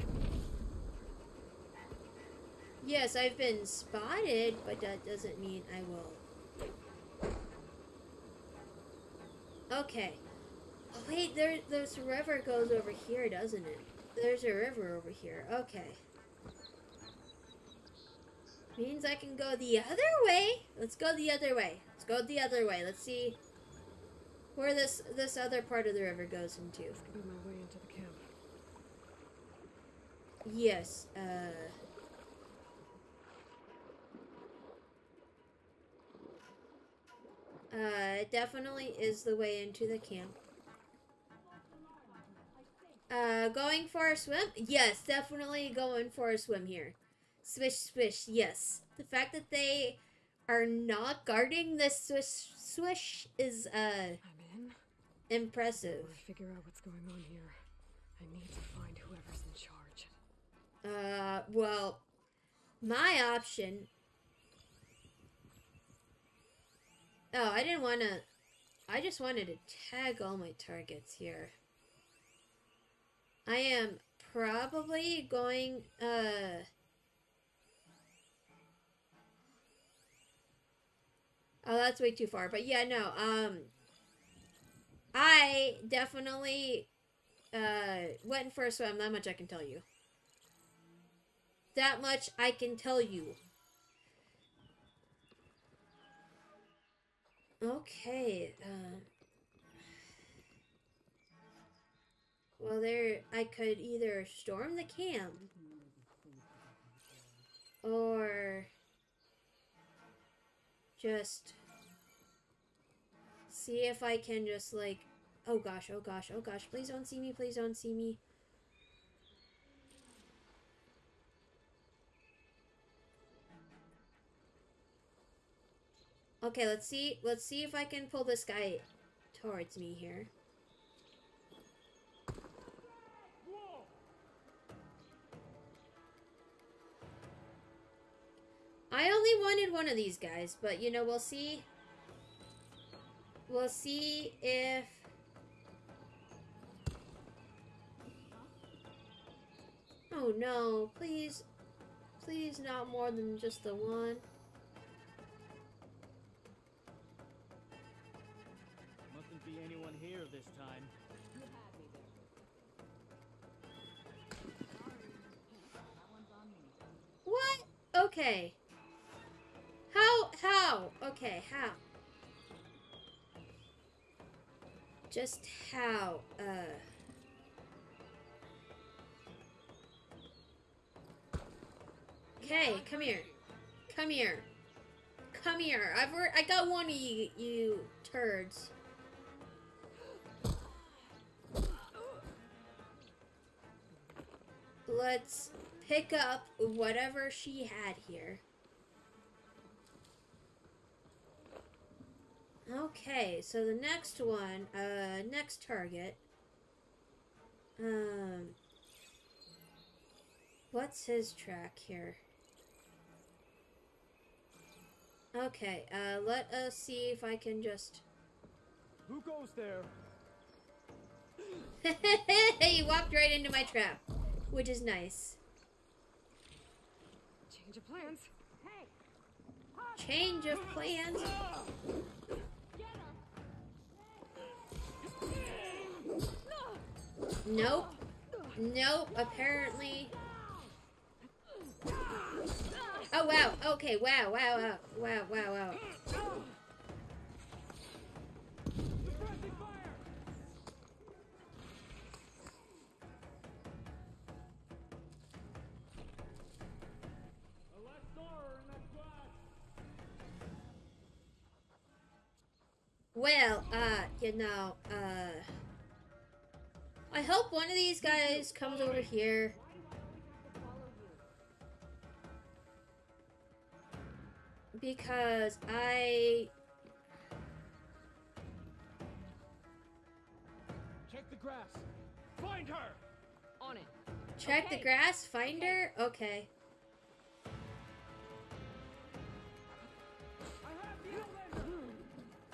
Yes, I've been spotted, but that doesn't mean I will. Okay. Oh, wait, there, this river goes over here, doesn't it? There's a river over here. Okay. Means I can go the other way. Let's go the other way. Let's go the other way. Let's see where this this other part of the river goes into. This could be my way into the camp. Yes. Uh. Uh, it definitely is the way into the camp. Uh, going for a swim? Yes, definitely going for a swim here. Swish, swish, yes. The fact that they are not guarding this swish, swish is, uh, I'm in. impressive. I figure out what's going on here, I need to find whoever's in charge. Uh, well, my option. Oh, I didn't want to. I just wanted to tag all my targets here. I am probably going, uh. Oh, that's way too far. But yeah, no, um. I definitely, uh, went for a swim. That much I can tell you. That much I can tell you. Okay. Uh, well, there. I could either storm the camp or just see if I can just like. Oh gosh! Oh gosh! Oh gosh! Please don't see me! Please don't see me! Okay, let's see. Let's see if I can pull this guy towards me here. I only wanted one of these guys, but you know, we'll see. We'll see if Oh no, please. Please not more than just the one. Here this time. What? Okay. How? How? Okay, how? Just how? Uh. Okay, come here. Come here. Come here. I've I got one of you, you turds. Let's pick up whatever she had here. Okay, so the next one, uh, next target. Um, what's his track here? Okay, uh, let us see if I can just. Who goes there? he walked right into my trap, which is nice. Change of plans. Hey, Change of plans. Nope. Nope. Apparently. Oh wow. Okay. Wow. Wow. Wow. Wow. Wow. Wow. Well, uh, you know, uh, I hope one of these guys comes over here. Because I Check the grass. Find her. On it. check the grass, find her. Okay.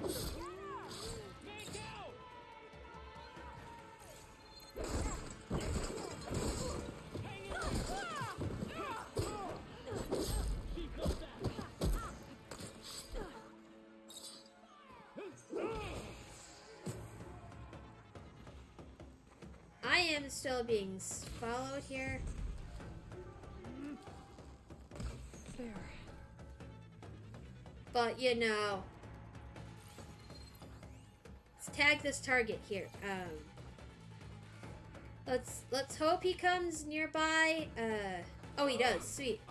still being followed here. There. But you know, let's tag this target here. Um, let's let's hope he comes nearby. Uh, oh, he does. Sweet.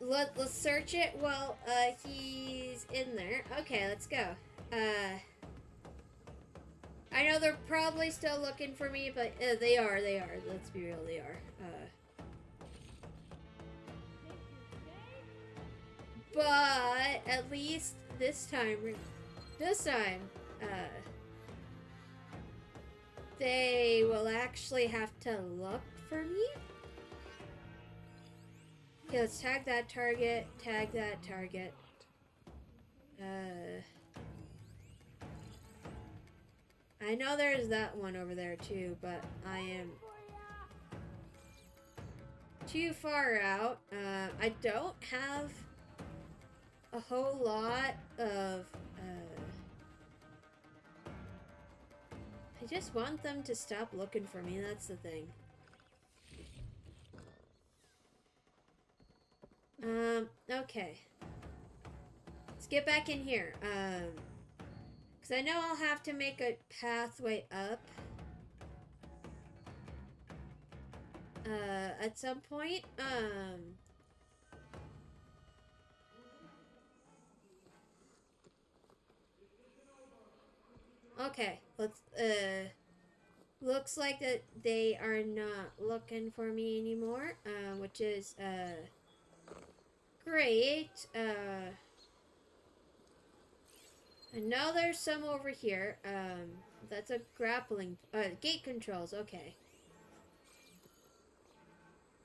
Let Let's search it while uh, he's in there. Okay, let's go. Uh, I know they're probably still looking for me, but uh, they are. They are. Let's be real. They are. Uh. But at least this time, this time, uh, they will actually have to look for me. Okay, let's tag that target. Tag that target. Uh, I know there's that one over there too, but I am too far out. Uh, I don't have a whole lot of. Uh, I just want them to stop looking for me. That's the thing. Um. Okay. Let's get back in here. Um. Because I know I'll have to make a pathway up. Uh, at some point. Um. Okay, let's, uh, looks like that they are not looking for me anymore, uh, which is, uh, great. Uh, I know there's some over here. Um, that's a grappling, uh, gate controls, okay.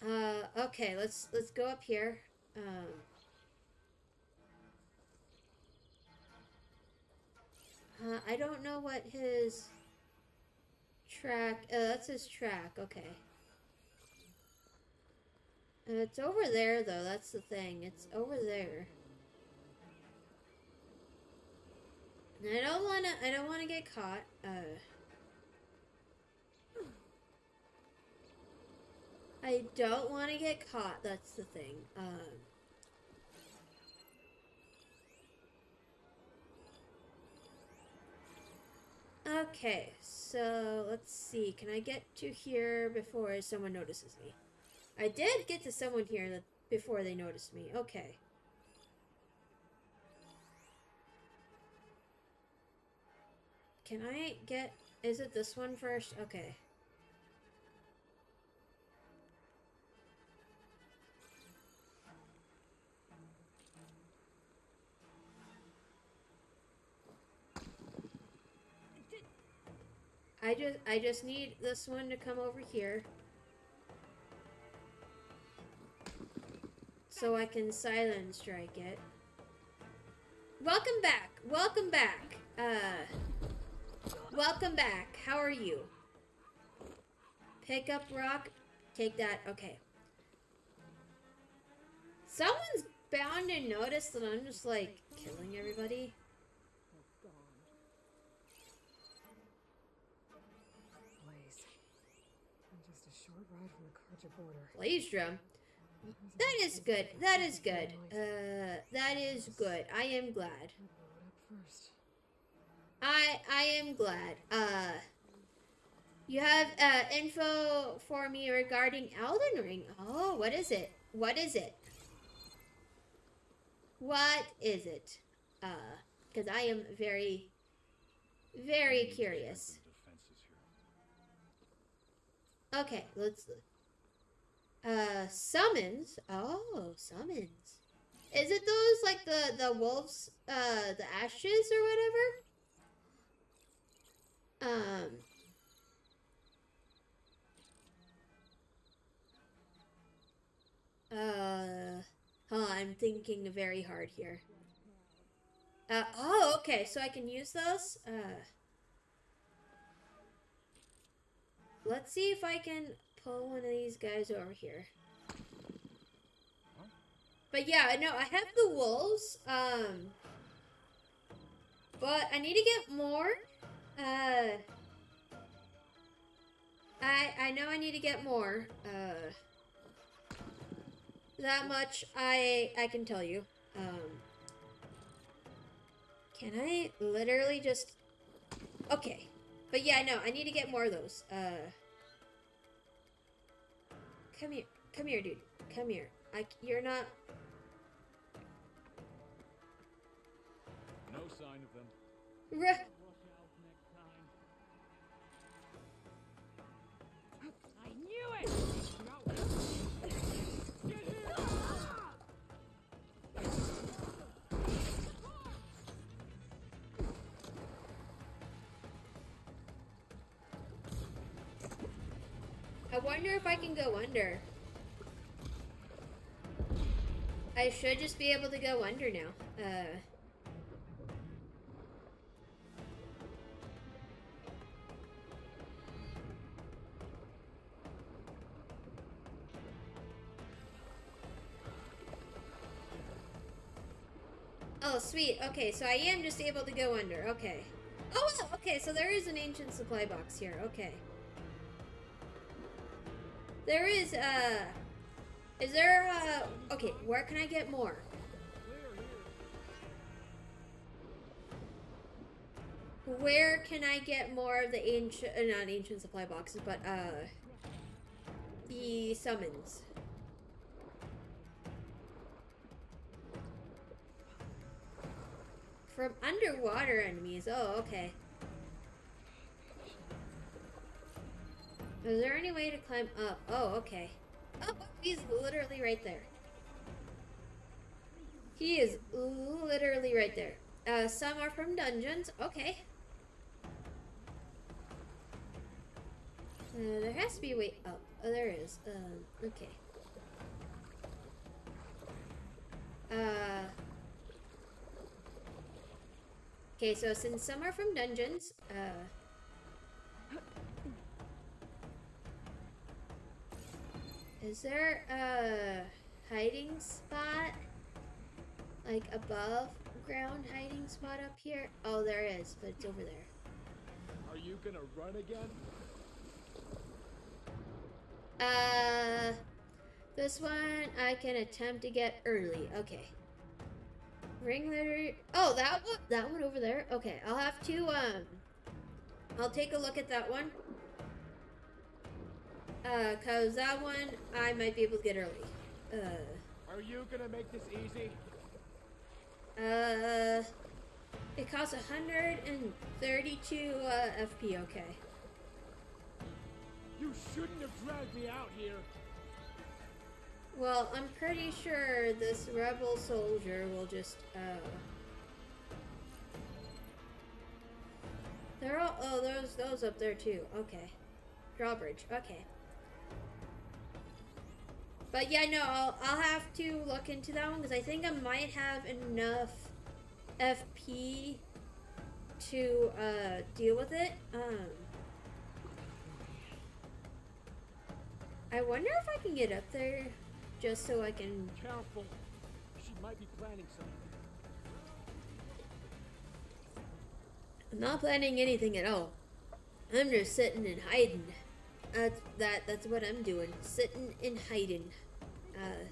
Uh, okay, let's, let's go up here. Um, Uh, I don't know what his track. Uh, that's his track. Okay. Uh, it's over there, though. That's the thing. It's over there. I don't wanna. I don't wanna get caught. Uh. I don't want to get caught. That's the thing. Um. Okay, so let's see. Can I get to here before someone notices me? I did get to someone here that before they noticed me. Okay. Can I get is it this one first? Okay. I just I just need this one to come over here. So I can silent strike it. Welcome back. Welcome back. Uh Welcome back. How are you? Pick up rock. Take that. Okay. Someone's bound to notice that I'm just like killing everybody. Blaze. Drum. That is good. That is good. Uh, that is good. I am glad. I blew it up first. I I am glad. Uh, you have uh info for me regarding Elden Ring. Oh, what is it? What is it? What is it? Uh, because I am very very curious. Okay, let's. Uh, summons. Oh, summons. Is it those like the the wolves, uh, the ashes or whatever? Um. Uh, huh, I'm thinking very hard here. Uh, oh, okay, so I can use those? Uh, let's see if I can pull one of these guys over here. But yeah, no, I have the wolves, um, but I need to get more. Uh, I, I know I need to get more, uh, that much I, I can tell you. Um, can I literally just... Okay. But yeah, no, I need to get more of those. Uh, come here. Come here, dude. Come here. I, you're not... No sign of them. Ruh. Wonder if I can go under. I should just be able to go under now. Uh... Oh, sweet. Okay, so I am just able to go under. Okay. Oh, okay, so there is an ancient supply box here. Okay. There is, uh... Is there, uh... Okay, where can I get more? Where can I get more of the ancient... Uh, not ancient supply boxes, but, uh... The summons. From underwater enemies. Oh, okay. Is there any way to climb up? Oh, okay. Oh, he's literally right there. He is literally right there. Uh, some are from dungeons. Okay. Uh, there has to be a way up. Oh, there is. Um, okay. Uh. Okay, so since some are from dungeons, uh. Is there a hiding spot? Like above ground hiding spot up here? Oh, there is, but it's over there. Are you gonna run again? Uh, this one I can attempt to get early. Okay. Ringleader. Oh, that one. That one over there. Okay, I'll have to. Um, I'll take a look at that one. Uh, cause that one I might be able to get early. Uh, Are you gonna make this easy? uh, it costs 132 uh, FP. Okay. You shouldn't have dragged me out here. Well, I'm pretty sure this rebel soldier will just, uh... They're all, oh, there's those up there too. Okay. Drawbridge, okay. But yeah, no, I'll, I'll have to look into that one because I think I might have enough FP to, uh, deal with it. Um... I wonder if I can get up there just so I can. Careful. She might be planning something. I'm not planning anything at all. I'm just sitting and hiding. That's that. That's what I'm doing. Sitting and hiding. Uh,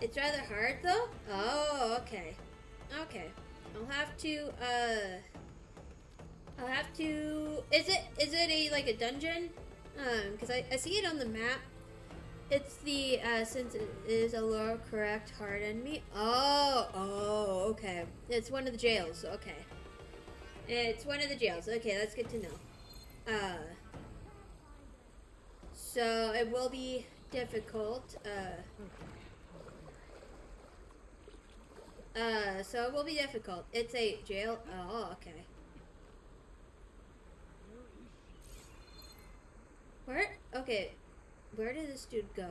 it's rather hard though. Oh, okay, okay. I'll have to. Uh, I'll have to. Is it? Is it a like a dungeon? Um, because I, I see it on the map. It's the uh, since it is a lower correct hard enemy. Oh, oh, okay. It's one of the jails. Okay. It's one of the jails. Okay, that's good to know. Uh, so it will be difficult. Uh, uh, so it will be difficult. It's a jail. Oh, okay. Where? Okay. Where did this dude go?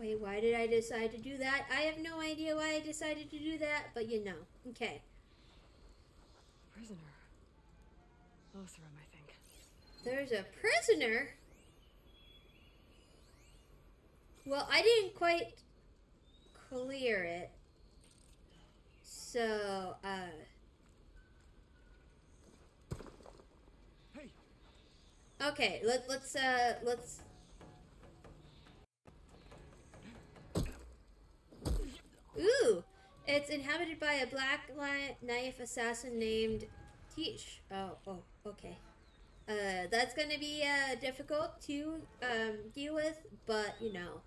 Wait, why did I decide to do that? I have no idea why I decided to do that, but you know. Okay. Prisoner. Lothram, I think. There's a prisoner? Well, I didn't quite clear it. So, uh. Hey, Okay, let, let's, uh, let's. Ooh! It's inhabited by a black knife assassin named Tiche. Oh, oh, okay. Uh, that's gonna be, uh, difficult to, um, deal with, but, you know.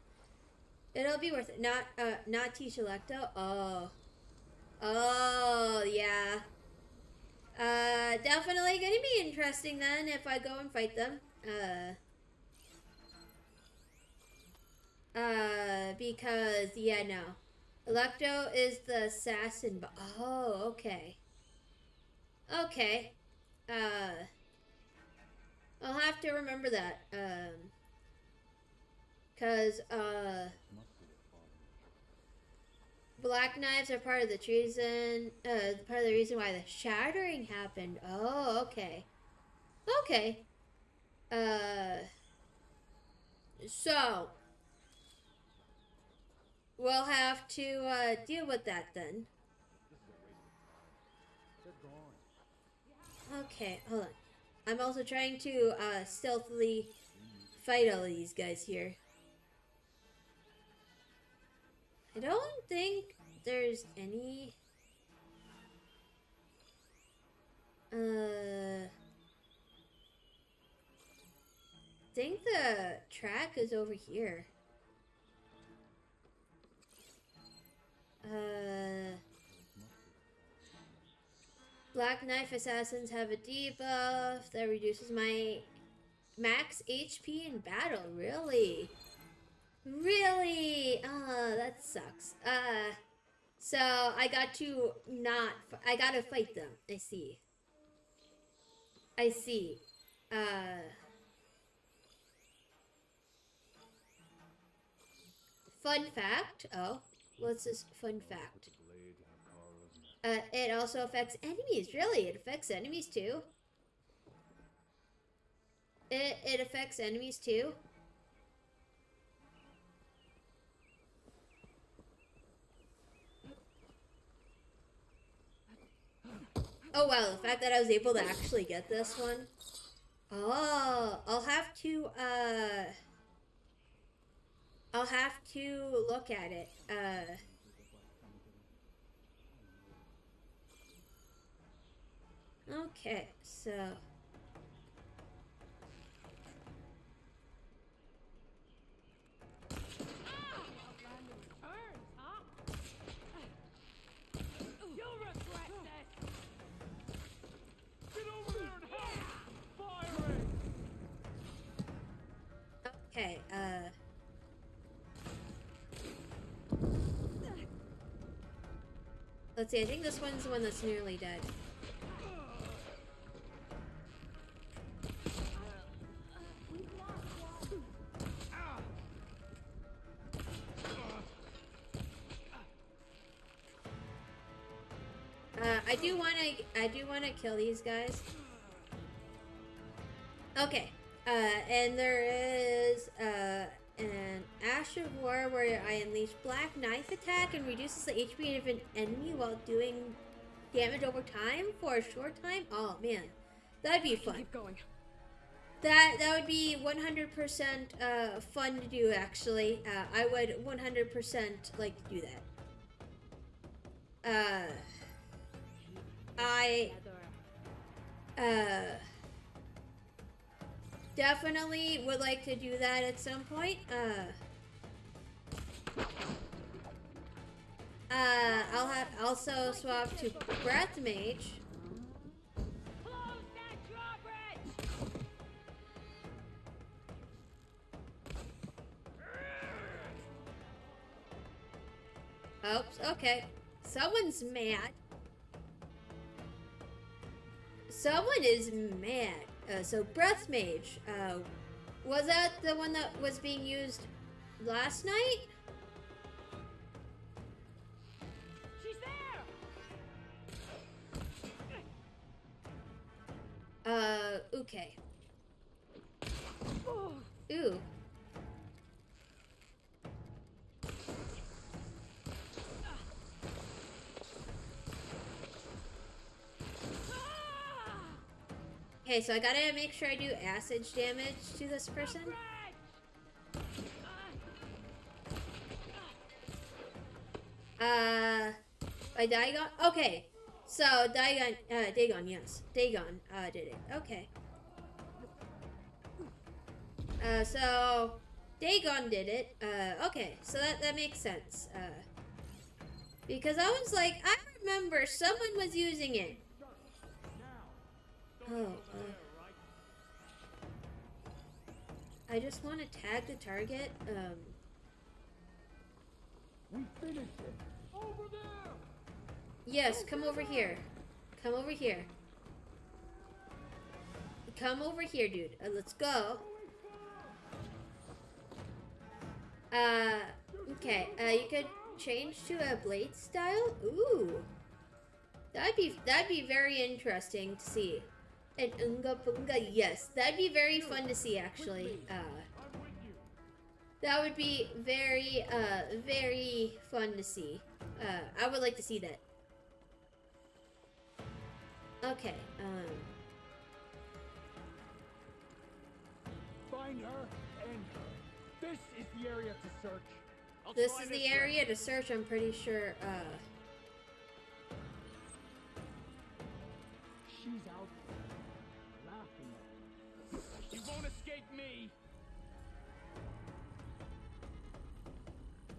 It'll be worth it. Not, uh, not Tiche Alecto. Oh. Oh, yeah. Uh, definitely gonna be interesting then if I go and fight them. Uh, uh, because, yeah, no. Alecto is the assassin, oh, okay. Okay. Uh, I'll have to remember that. Um, cause, uh, Black knives are part of the treason, uh, part of the reason why the shattering happened. Oh, okay. Okay. Uh, so, we'll have to, uh, deal with that then. Okay, hold on. I'm also trying to, uh, stealthily fight all of these guys here. I don't think there's any. Uh. I think the track is over here. Uh. Black Knife Assassins have a debuff that reduces my max HP in battle. Really? Really? Oh, that sucks. Uh, so I got to not. I gotta fight them. I see. I see. Uh. Fun fact. Oh, what's this fun fact? Uh, it also affects enemies. Really, it affects enemies too. It it affects enemies too. Oh wow, the fact that I was able to actually get this one. Oh, I'll have to uh I'll have to look at it. Uh Okay, so Turns, huh? Let's see, I think this one's the one that's nearly dead. Uh, I do want to. I do want to kill these guys. Okay. Uh, and there is uh, an Ash of War where I unleash Black Knife attack and reduces the HP of an enemy while doing damage over time for a short time. Oh man, that'd be fun. Keep going. That that would be 100% uh, fun to do. Actually, uh, I would 100% like to do that. Uh, I uh, definitely would like to do that at some point. Uh, Uh, I'll have also swap to Breath Mage. Oops, okay. Someone's mad. Someone is mad. Uh, so Breath Mage. Uh, was that the one that was being used last night? She's there! Uh, okay. Ooh. Okay, so I gotta make sure I do acid damage to this person. Uh, by Dagon? Okay. So, Dagon, uh, Dagon, yes. Dagon, uh, did it. Okay. Uh, so, Dagon did it. Uh, okay. So that, that makes sense. Uh, because I was like, I remember someone was using it. Oh, uh, I just want to tag the target. Um, We finished it. Over there! yes, come over here. Come over here. Come over here, dude. Uh, let's go. Uh, okay. Uh, you could change to a blade style. Ooh, that'd be that'd be very interesting to see. An unga bunga, yes, that'd be very fun to see. Actually, uh, I'm with you. that would be very uh very fun to see. Uh, I would like to see that. Okay. Um. Find her, her. This is the area to search. I'll This is the way. area to search. I'm pretty sure. Uh. She's out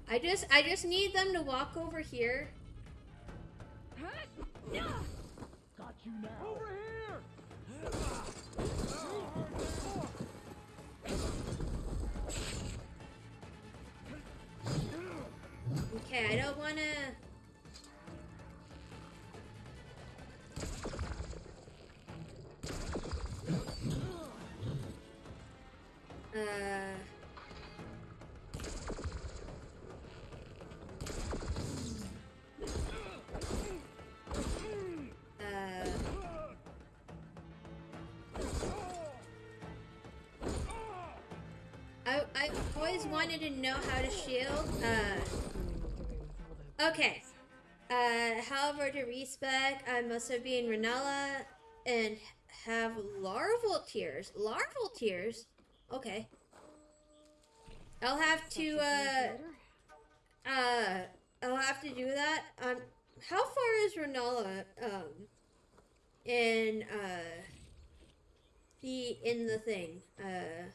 I just I just need them to walk over here. Got you now. Over here! Okay, I don't want to. Uh. Always wanted to know how to shield. Uh, Feeling of doing with all that. Okay. Uh, however, to respec, I must have been Rennala and have larval tears. Larval tears? Okay. I'll have to, uh, uh, I'll have to do that. Um, how far is Rennala, um, in, uh, the, in the thing? Uh,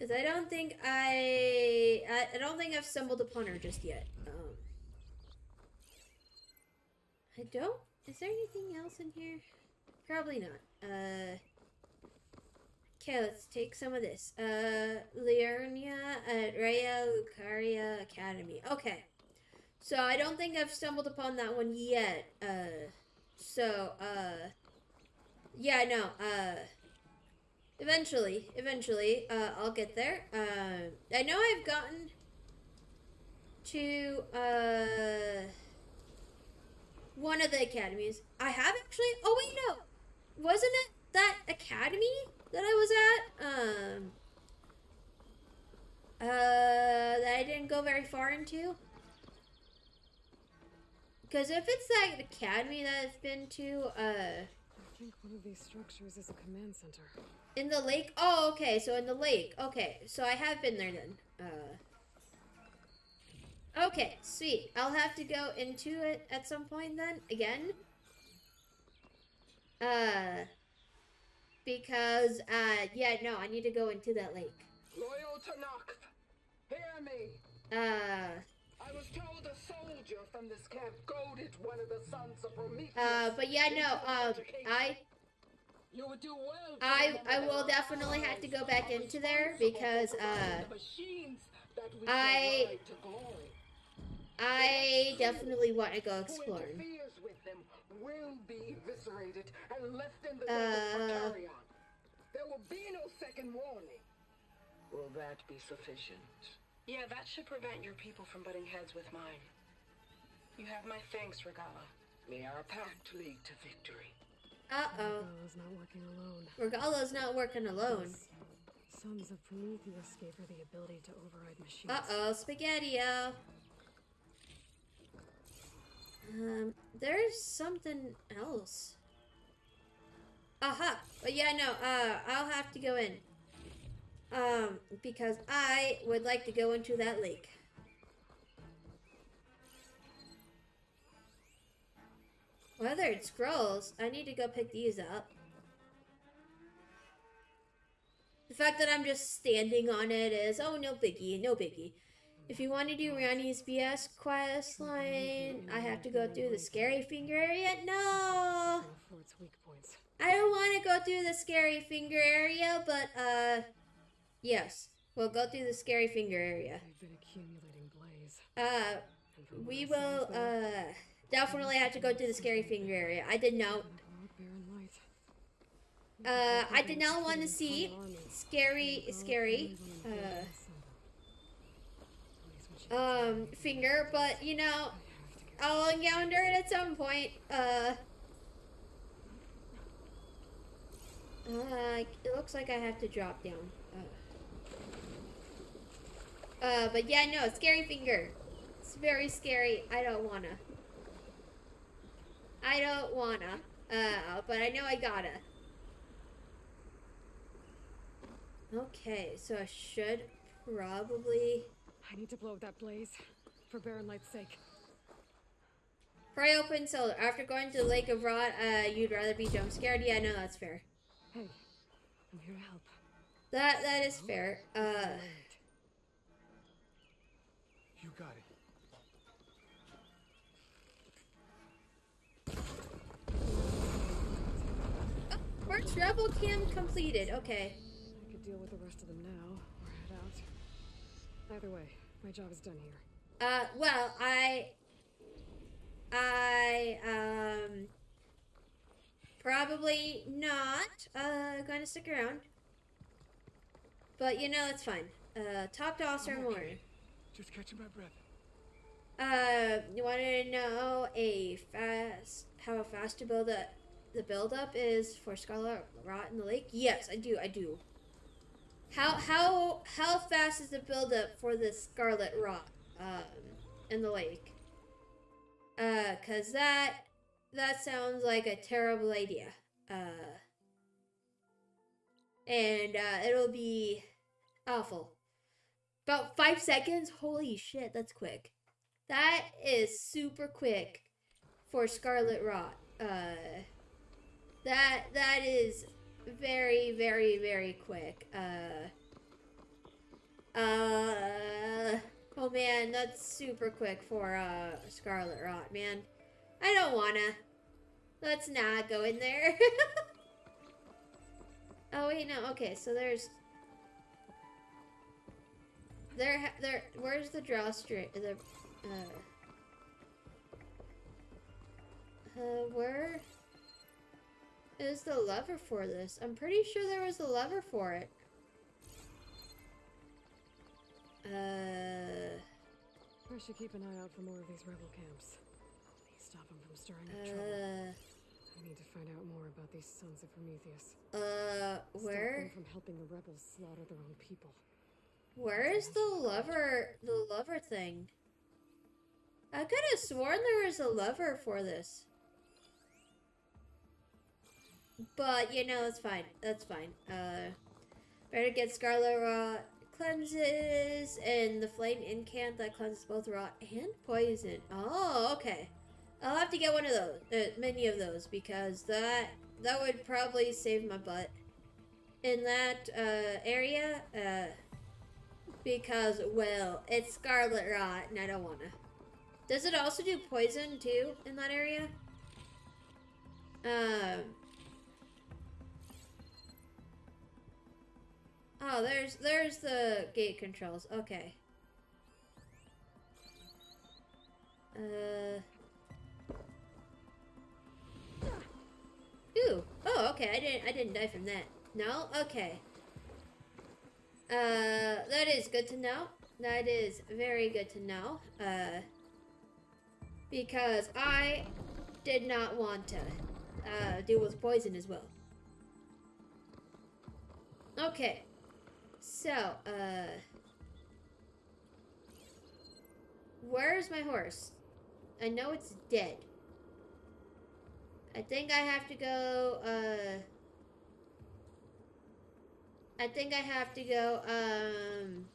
cause I don't think I, I, I don't think I've stumbled upon her just yet. Um, I don't. Is there anything else in here? Probably not. Uh. Okay, let's take some of this. Uh, Liurnia at Raya Lucaria Academy. Okay. So I don't think I've stumbled upon that one yet. Uh, so, uh, yeah, no, uh, eventually, eventually, uh, I'll get there. Uh, I know I've gotten to, uh, one of the academies. I have actually. Oh wait, no, wasn't it that academy that I was at? Um, uh, that I didn't go very far into. Because if it's that academy that I've been to, uh, I think one of these structures is a command center. In the lake. Oh, okay. So in the lake. Okay, so I have been there then. Uh. Okay, sweet. I'll have to go into it at some point then again. Uh. Because uh yeah no I need to go into that lake. Loyal to Noct, hear me. Uh, I was told a soldier from this camp goaded one of the sons of Prometheus. uh, but yeah, no, um, I, I, remember I that will definitely have to go back into there because, uh, the machines that we I- shall ride to glory. I definitely want to go Who exploring. with them will be eviscerated and left in the Uh. desert for carrion. There will be no second warning. Will that be sufficient? Yeah, that should prevent your people from butting heads with mine. You have my thanks, Regalla. May our pact lead to victory. Uh-oh. Regalla's not working alone. Regalla's not working alone. Sons of Prometheus gave her the ability to override machines. Uh-oh, Spaghetti-O. Um, there's something else. Aha! But yeah, no, uh, I'll have to go in. Um, because I would like to go into that lake. Weathered scrolls. I need to go pick these up. The fact that I'm just standing on it is, oh, no biggie, no biggie. If you want to do Ranni's BS quest line, I have to go through the scary finger area? No! For its weak points. I don't want to go through the scary finger area, but, uh, yes. We'll go through the scary finger area. They've been accumulating blaze. Uh, we will, uh, definitely have to go through the scary finger area. I did not, uh, I did not want to see scary, scary, uh, um, finger, but, you know, I'll encounter it at some point. Uh, uh, it looks like I have to drop down. Uh, uh, but yeah, no, scary finger. It's very scary. I don't wanna. I don't wanna. Uh, but I know I gotta. Okay, so I should probably. I need to blow up that blaze. For Baron light's sake. Pry open solar. After going to the Lake of Rot, uh, you'd rather be jump scared? Yeah, no, that's fair. Hey, I'm here to help. That that is fair. Uh, You got it. First rebel cam completed. Okay. I could deal with the rest of them now, or head out. Either way, my job is done here. Uh, well, I, I um, probably not uh going to stick around. But you know, it's fine. Uh, talk to I'm okay. Just catching my breath. Uh, you wanted to know a fast how fast to build a the build up is for Scarlet Rot in the lake? Yes, I do. I do. How how how fast is the build up for the Scarlet Rot um in the lake? Uh, cause that that sounds like a terrible idea. Uh, and uh, it'll be awful. About five seconds. Holy shit, that's quick. That is super quick for Scarlet Rot. Uh, that that is very very very quick. Uh, uh, oh man, that's super quick for uh Scarlet Rot, man. I don't wanna. Let's not go in there. oh wait, no. Okay, so there's there there. Where's the drawstring? The uh, uh, where is the lever for this? I'm pretty sure there was a lever for it. Uh, I should keep an eye out for more of these rebel camps. Please Stop them from stirring up trouble. uh, I need to find out more about these sons of Prometheus. uh, where? Stop them from helping the rebels slaughter their own people. Where is the lever? The lever thing. I could have sworn there was a lever for this. But you know, it's fine. That's fine. Uh, better get Scarlet Rot cleanses and the Flame Incant that cleanses both rot and poison. Oh, okay. I'll have to get one of those, uh, many of those, because that that would probably save my butt. In that uh, area, uh, because, well, it's Scarlet Rot and I don't want to. Does it also do poison too in that area? Um. Oh, there's there's the gate controls. Okay. Uh. Ooh. Oh, okay. I didn't I didn't die from that. No? Okay. Uh, that is good to know. That is very good to know. Uh, because I did not want to uh, deal with poison as well. Okay. So, uh, where's my horse? I know it's dead. I think I have to go, uh, I think I have to go, um,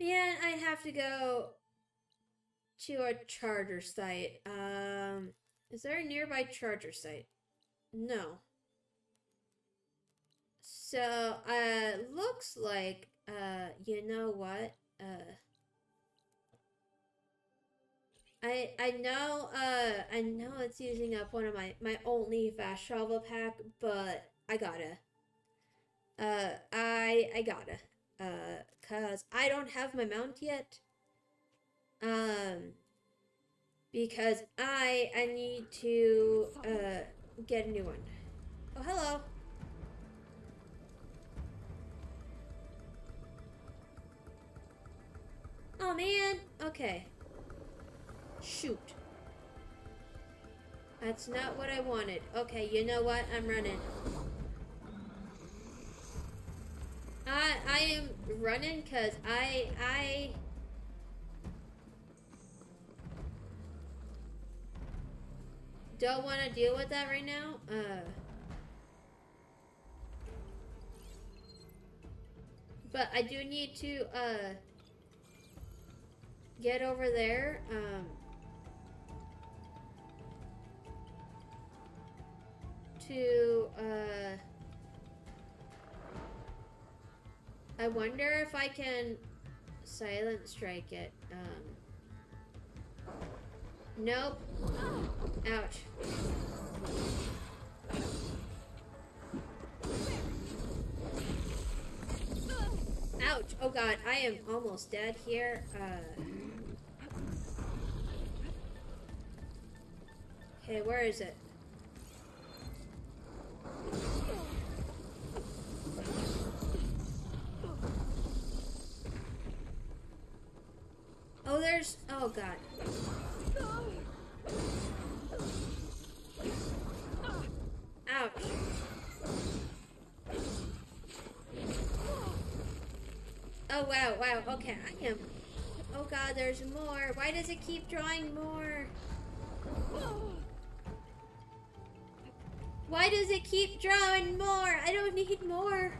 man, I'd have to go to a charger site. Um, is there a nearby charger site? No. So, uh, looks like, uh, you know what? Uh, I I know uh I know it's using up one of my my only fast travel pack, but I gotta. Uh, I I gotta. Uh, cause I don't have my mount yet. Um, because I I need to uh get a new one. Oh hello. Oh man. Okay. Shoot. That's not what I wanted. Okay, you know what? I'm running. I I am running cuz I I don't want to deal with that right now. Uh But I do need to uh get over there. Um to uh I wonder if I can silent strike it. Um Nope. Ouch. Ouch. Oh god, I am almost dead here. Uh Okay, where is it? Oh, there's. Oh, God. Ouch. Oh, wow, wow. Okay, I am. Oh, God, there's more. Why does it keep drawing more? Why does it keep drawing more? I don't need more.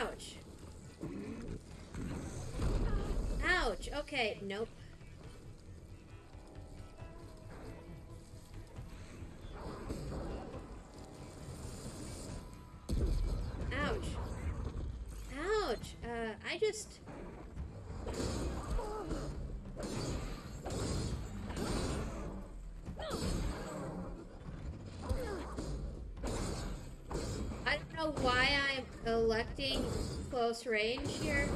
Ouch. Ouch. Okay, nope. Ouch. Ouch. Uh, I just... I don't know why I'm electing close range here.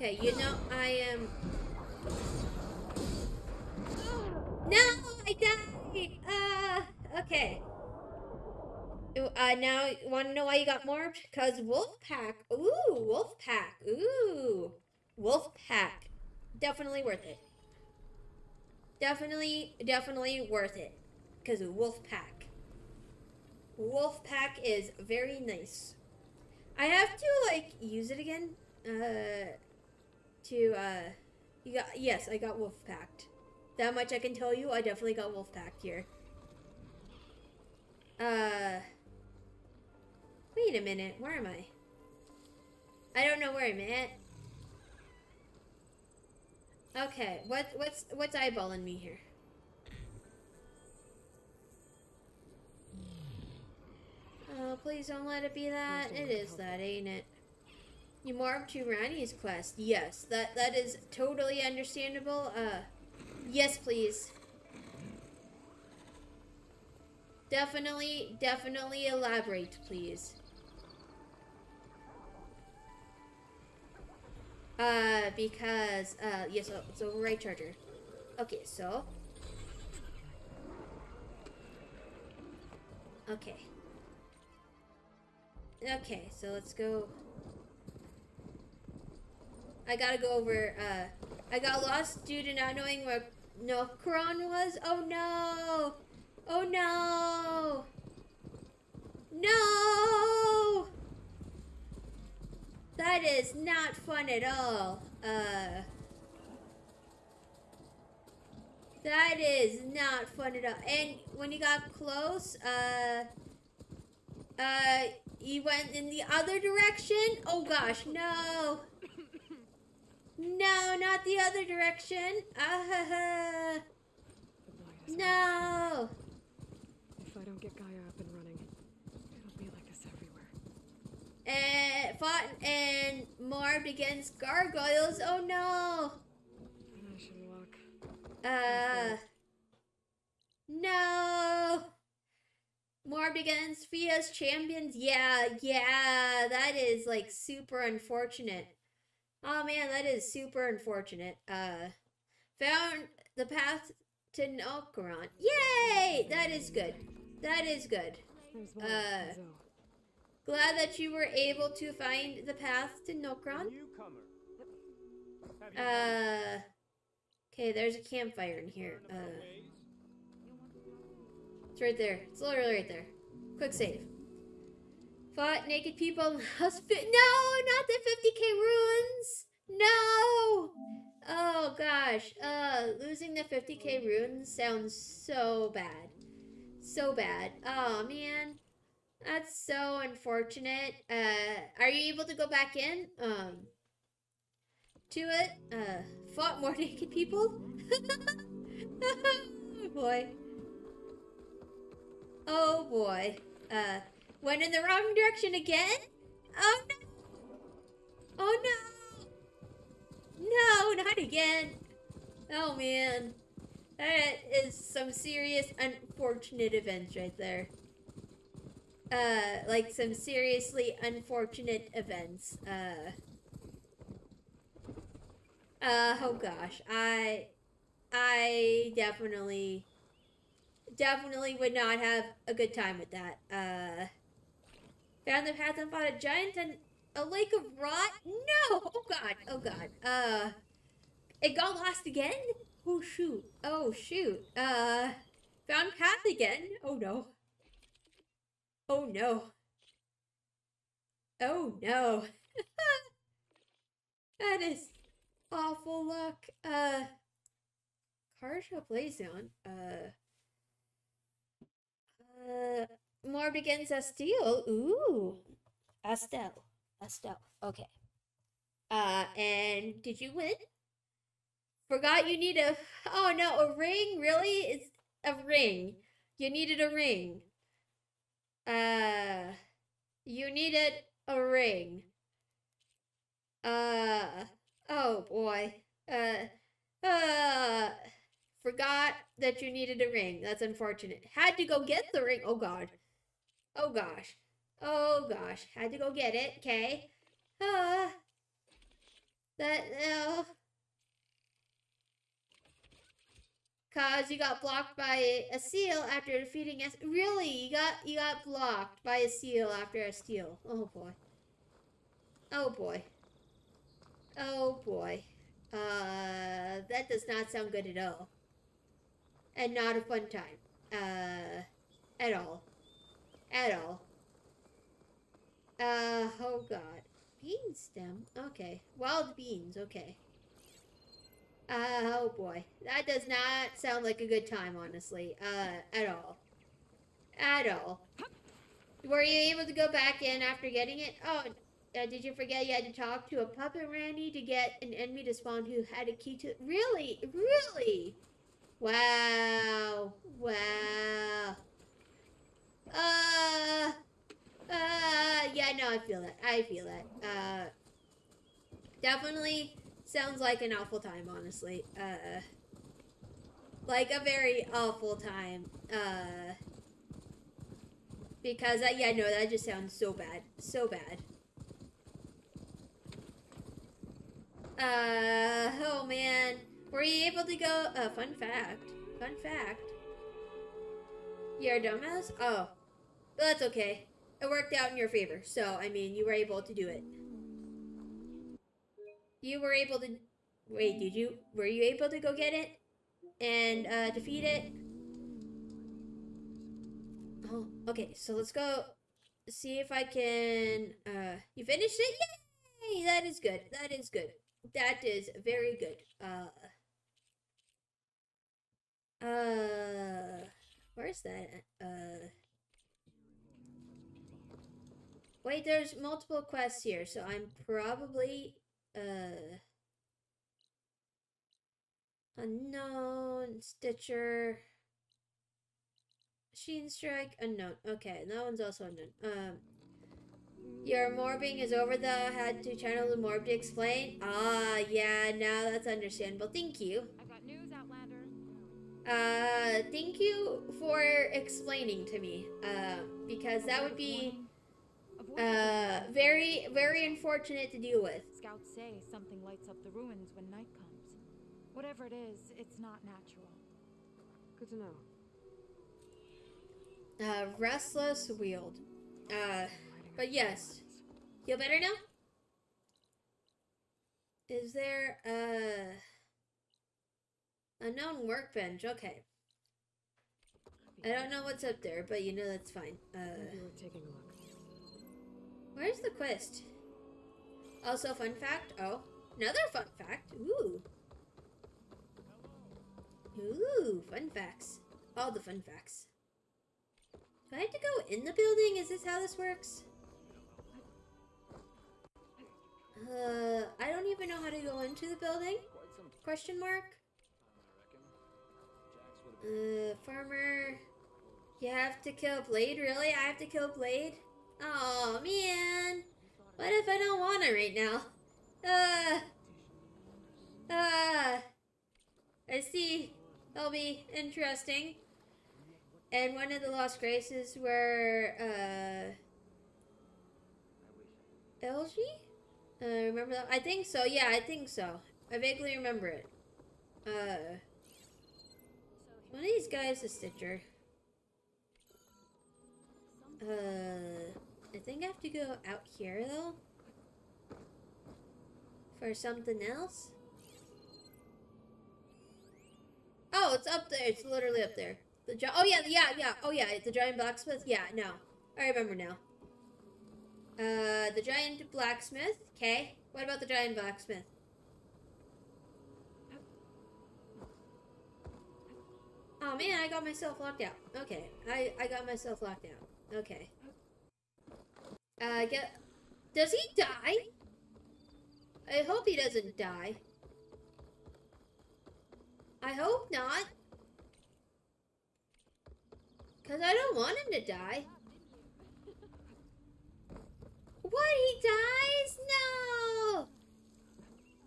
Okay, you know, I am... No, I died! Uh, okay. Uh, now, want to know why you got more? Because Wolfpack. Ooh, Wolfpack. Ooh. Wolfpack. Definitely worth it. Definitely, definitely worth it. Because Wolfpack. Wolfpack is very nice. I have to, like, use it again. Uh, to, uh, you got, yes, I got wolf packed. That much I can tell you, I definitely got wolf packed here. Uh, wait a minute, where am I? I don't know where I'm at. Okay, what what's what's eyeballing me here? Oh, please don't let it be that. It is that, ain't it? You morph to Ranni's quest. Yes, that that is totally understandable. Uh, yes, please. Definitely, definitely elaborate, please. Uh, because, uh, yes, oh, it's charger. Okay, so. Okay. Okay, so let's go. I gotta go over, uh, I got lost due to not knowing where Nokron was. Oh no! Oh no! No! That is not fun at all. Uh. That is not fun at all. And when you got close, uh. Uh, you went in the other direction? Oh gosh, no. No, not the other direction. The light is no. If I don't get Gaia up and running, it'll be like this everywhere. And fought and morbed against gargoyles. Oh no. And I should walk. Uh. No. Morbed against Fia's champions. Yeah, yeah, that is like super unfortunate. Oh man, that is super unfortunate. Uh, found the path to Nokron. Yay! That is good. That is good. Uh, Glad that you were able to find the path to Nokron. Newcomer. Have you Uh, okay, there's a campfire in here. Uh, it's right there. It's literally right there. Quick save. Fought naked people. No, not the 50k ruins. No. Oh gosh. Uh, losing the 50k ruins sounds so bad. So bad. Oh man. That's so unfortunate. Uh, are you able to go back in? Um, to it? Uh, fought more naked people? oh boy. Oh boy. Uh, went in the wrong direction again? Oh no! Oh no! No, not again! Oh man. That is some serious unfortunate events right there. Uh, like some seriously unfortunate events. Uh, uh, oh gosh. I, I definitely definitely would not have a good time with that. Uh, found the path and fought a giant and a lake of rot. No! Oh god! Oh god! Uh, it got lost again. Oh shoot! Oh shoot! Uh, found path again. Oh no! Oh no! Oh no! that is awful luck. Uh, Karsha Blazon. Uh. Uh, more begins Astel. Ooh, Astel. Astel. Okay. Uh, and did you win? Forgot you need a. Oh no, a ring. Really? It's a ring. You needed a ring. Uh, you needed a ring. Uh, oh boy. Uh, uh. Forgot that you needed a ring. That's unfortunate. Had to go get the ring. Oh god. Oh gosh. Oh gosh. Had to go get it. Okay. Uh. That no. Cause you got blocked by a seal after defeating us. Really, you got you got blocked by a seal after a steal. Oh boy. Oh boy. Oh boy. Uh, that does not sound good at all and not a fun time. Uh, at all. At all. Uh, oh god. Bean stem? Okay. Wild beans, okay. Uh, oh boy. That does not sound like a good time, honestly. Uh, at all. At all. Were you able to go back in after getting it? Oh, Uh, did you forget you had to talk to a puppet Randy to get an enemy to spawn who had a key to? Really, really? Wow, wow. Uh, uh, yeah, no, I feel that. I feel that. Uh, definitely sounds like an awful time, honestly. Uh, like a very awful time. Uh, because, uh, yeah, no, that just sounds so bad. So bad. Uh, oh man. Were you able to go? Uh, fun fact. Fun fact. You're a dumbass? Oh. But that's okay. It worked out in your favor. So, I mean, you were able to do it. You were able to. Wait, did you? Were you able to go get it? And, uh, defeat it? Oh, okay. So let's go see if I can. Uh, you finished it? Yay! That is good. That is good. That is very good. Uh, uh, where's that? Uh, wait, there's multiple quests here, so I'm probably, uh, unknown, Stitcher, Sheen Strike, unknown. Okay, that one's also unknown. Um, your morbing is over the had to channel the morb to explain. Ah, yeah, now that's understandable. Thank you. I've got news, Outlander. Uh, thank you for explaining to me. Uh, because that would be uh very very unfortunate to deal with. Scouts say something lights up the ruins when night comes. Whatever it is, it's not natural. Good to know. Uh, restless wield. Uh, but yes. plans. Feel better now? Is there uh unknown workbench? Okay. I don't know what's up there, but you know that's fine. Uh, taking a look. Where's the quest? Also, fun fact. Oh, another fun fact. Ooh. Ooh, fun facts. All the fun facts. Do I have to go in the building? Is this how this works? Uh, I don't even know how to go into the building. Question mark. Uh, farmer. You have to kill Blade? Really? I have to kill Blade? Oh man. What if I don't want it right now? Uh. Uh. I see. That'll be interesting. And one of the Lost Graces were, uh. LG? Uh, remember that? I think so. Yeah, I think so. I vaguely remember it. Uh. One of these guys is Stitcher. Uh. I think I have to go out here, though. For something else. Oh, it's up there. It's literally up there. The Oh yeah, yeah, yeah. Oh yeah, it's the giant blacksmith. Yeah, no, I remember now. Uh, the giant blacksmith. Okay. What about the giant blacksmith? Oh man, I got myself locked out. Okay, I I got myself locked out. Okay. Uh, get. Does he die? I hope he doesn't die. I hope not. Cause I don't want him to die. What? He dies? No!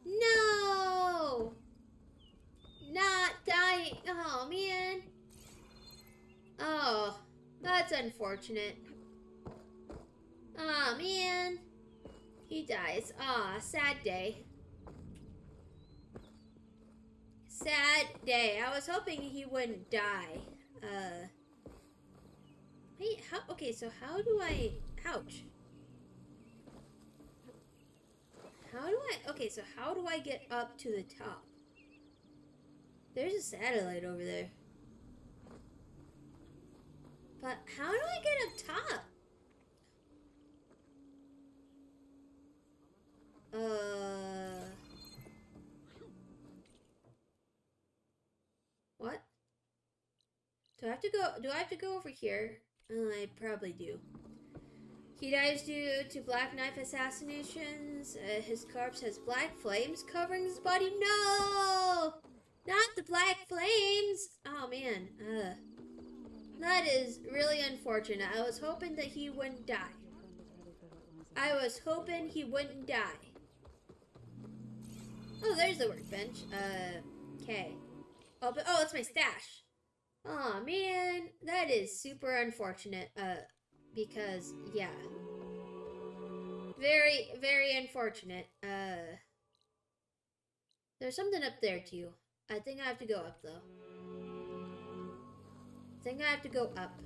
No! Not dying. Oh, man. Oh, that's unfortunate. Oh, man. He dies. Ah, sad day. Sad day. I was hoping he wouldn't die. Uh. Wait, how? Okay, so how do I. Ouch. How do I. Okay, so how do I get up to the top? There's a satellite over there. But how do I get up top? Uh. What? Do I have to go? Do I have to go over here? Uh, I probably do. He dies due to black knife assassinations. Uh, his corpse has black flames covering his body. No! Not the black flames! Oh man. Uh, that is really unfortunate. I was hoping that he wouldn't die. I was hoping he wouldn't die. Oh, there's the workbench. Uh, okay. Oh, oh, it's my stash. Oh man, that is super unfortunate. Uh, because yeah, very very unfortunate. Uh, there's something up there too. I think I have to go up though. I think I have to go up.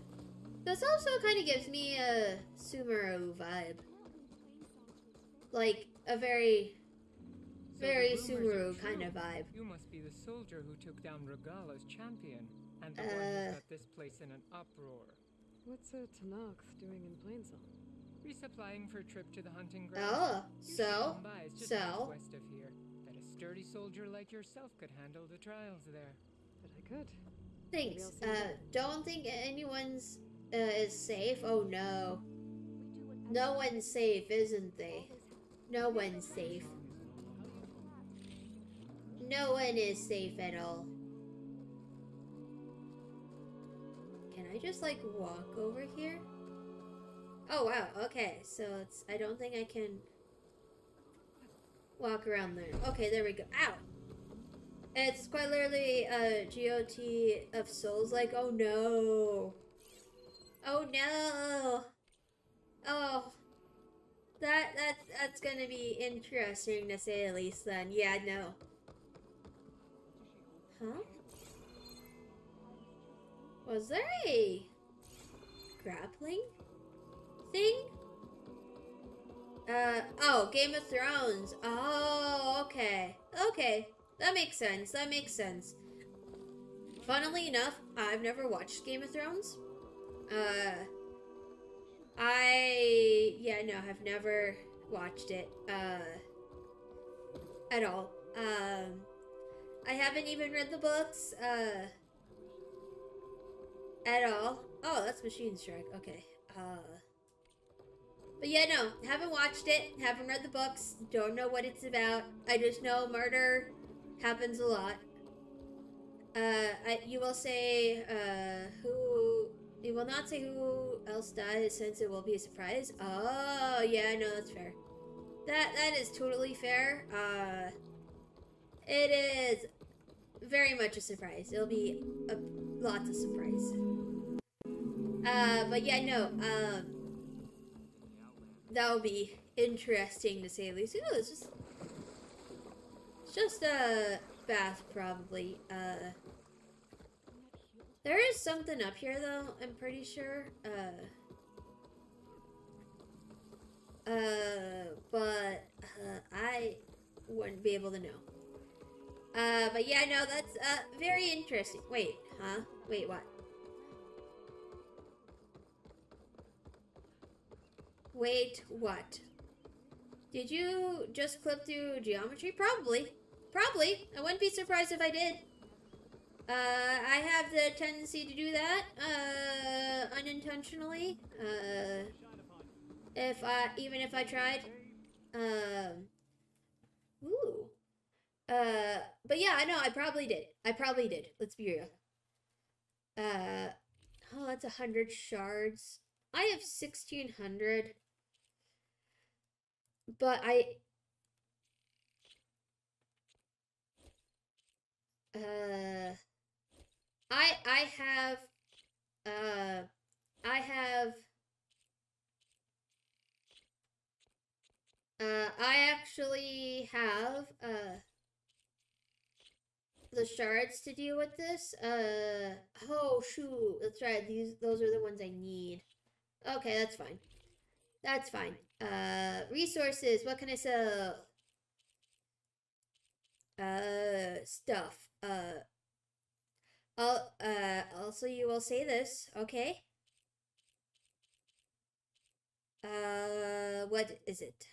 This also kind of gives me a Sumeru vibe. Like a very very So the rumors are Sumeru kind of vibe. You must be the soldier who took down Regalla's champion, and the one Uh. who set this place in an uproar. What's a Tenakth doing in Plainsong? Resupplying for a trip to the hunting ground. Oh, You should so come by, it's just so northwest of here. Bet a sturdy soldier like yourself could handle the trials there. But I could. thanks. I'll see you Uh, don't think anyone's uh, is safe. Oh no, no one's safe, isn't they? No one's safe. No one is safe at all. Can I just like walk over here? Oh wow, okay. So it's I don't think I can walk around there. Okay, there we go. Ow. It's quite literally a GOT of souls like oh no. Oh no. Oh. That that that's gonna be interesting to say the least then. Yeah, no. Huh? Was there a grappling thing? Uh oh, Game of Thrones. Oh, okay. Okay. That makes sense. That makes sense. Funnily enough, I've never watched Game of Thrones. Uh I yeah, no, I've never watched it uh at all. Um I haven't even read the books uh at all. Oh, that's Machine Strike. Okay. Uh but yeah, no, haven't watched it, haven't read the books, don't know what it's about. I just know murder happens a lot. Uh, I, you will say uh, who. You will not say who else dies since it will be a surprise. Oh, yeah, no, that's fair. That that is totally fair. Uh, it is very much a surprise. It'll be a lots of surprise. Uh, but yeah, no. Um, that will be interesting to say the least. You know, it's just it's just a bath, probably. Uh, there is something up here, though. I'm pretty sure. Uh, uh, but uh, I wouldn't be able to know. Uh, but yeah, no, that's uh very interesting. Wait, huh? Wait, what? Wait, what? Did you just clip through geometry? Probably. Probably. I wouldn't be surprised if I did. Uh, I have the tendency to do that, uh, unintentionally. Uh, if I, even if I tried. Um. Uh, but yeah, I know, I probably did. I probably did. Let's be real. Uh, oh, that's a hundred shards. I have 1600. But I uh I I have uh I have uh I actually have uh the shards to deal with this. Uh oh shoot, that's right. These those are the ones I need. Okay, that's fine. That's fine. Uh, resources. What can I sell? Uh, stuff. Uh, I'll, uh, also you will say this, okay? Uh, what is it?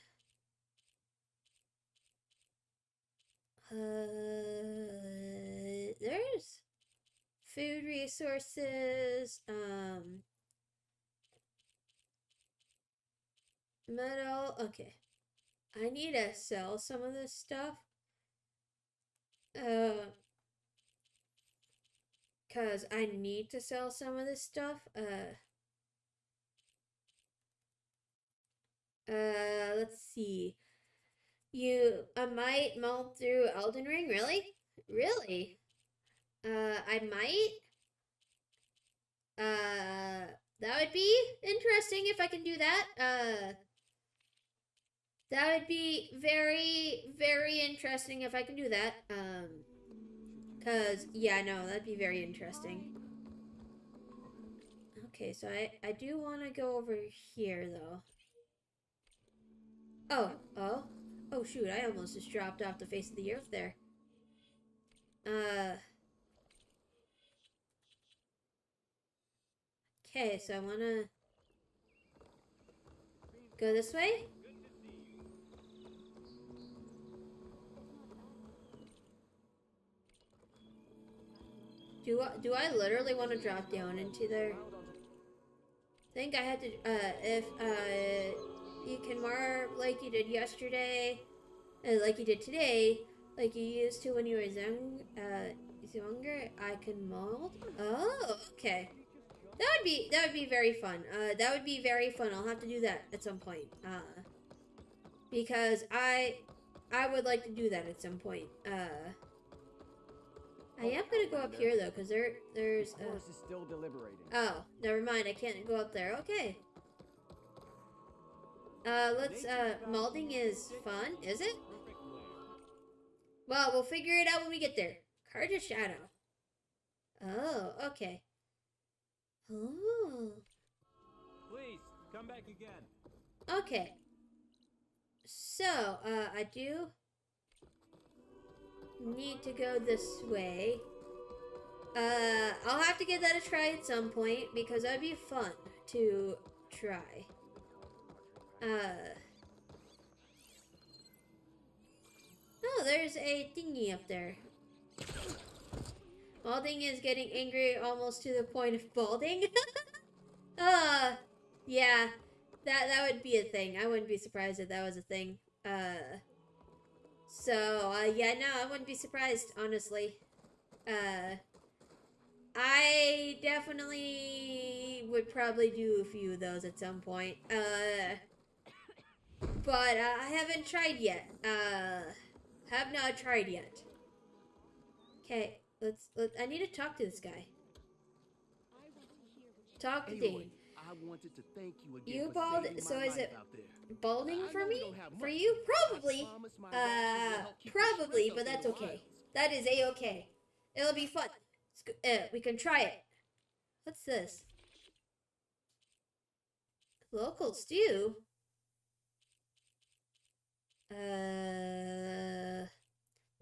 Uh, there's food resources, um, Metal. Okay. I need to sell some of this stuff. Uh, cause I need to sell some of this stuff. Uh, uh, let's see. You, I might melt through Elden Ring. Really? Really? Uh, I might. Uh, that would be interesting if I can do that. Uh, that would be very, very interesting if I can do that. Um, cause yeah, no, that'd be very interesting. Okay, so I I do want to go over here though. Oh, oh, oh shoot! I almost just dropped off the face of the earth there. Uh. Okay, so I want to go this way. Do I, do I literally want to drop down into there? I think I had to, uh, if, uh, you can mark like you did yesterday, uh, like you did today, like you used to when you were young, uh, younger, I can mold? Oh, okay. That would be, that would be very fun. Uh, that would be very fun. I'll have to do that at some point. Uh, because I, I would like to do that at some point. Uh, I am gonna go up here though, cause there, there's. Uh, is still deliberating. oh, never mind. I can't go up there. Okay. Uh, let's. Uh, molding is fun, is it? Well, we'll figure it out when we get there. Card of Shadow. Oh, okay. Oh, Please, come back again. okay. So, uh, I do need to go this way. Uh, I'll have to give that a try at some point because that'd be fun to try. Uh. Oh, there's a thingy up there. Balding is getting angry almost to the point of balding. uh, yeah, that that would be a thing. I wouldn't be surprised if that was a thing. Uh, so uh, yeah, no, I wouldn't be surprised, honestly. Uh, I definitely would probably do a few of those at some point. Uh, but uh, I haven't tried yet. Uh, have not tried yet. Okay, let's. Let, I need to talk to this guy. Talk to Dane. I wanted to thank you again You bald. So is it balding for me? For you? Probably. promise my doctors will Uh, help keep the probably, but that's okay. That is a okay. It'll be fun. Uh, we can try it. What's this? Local stew. Uh,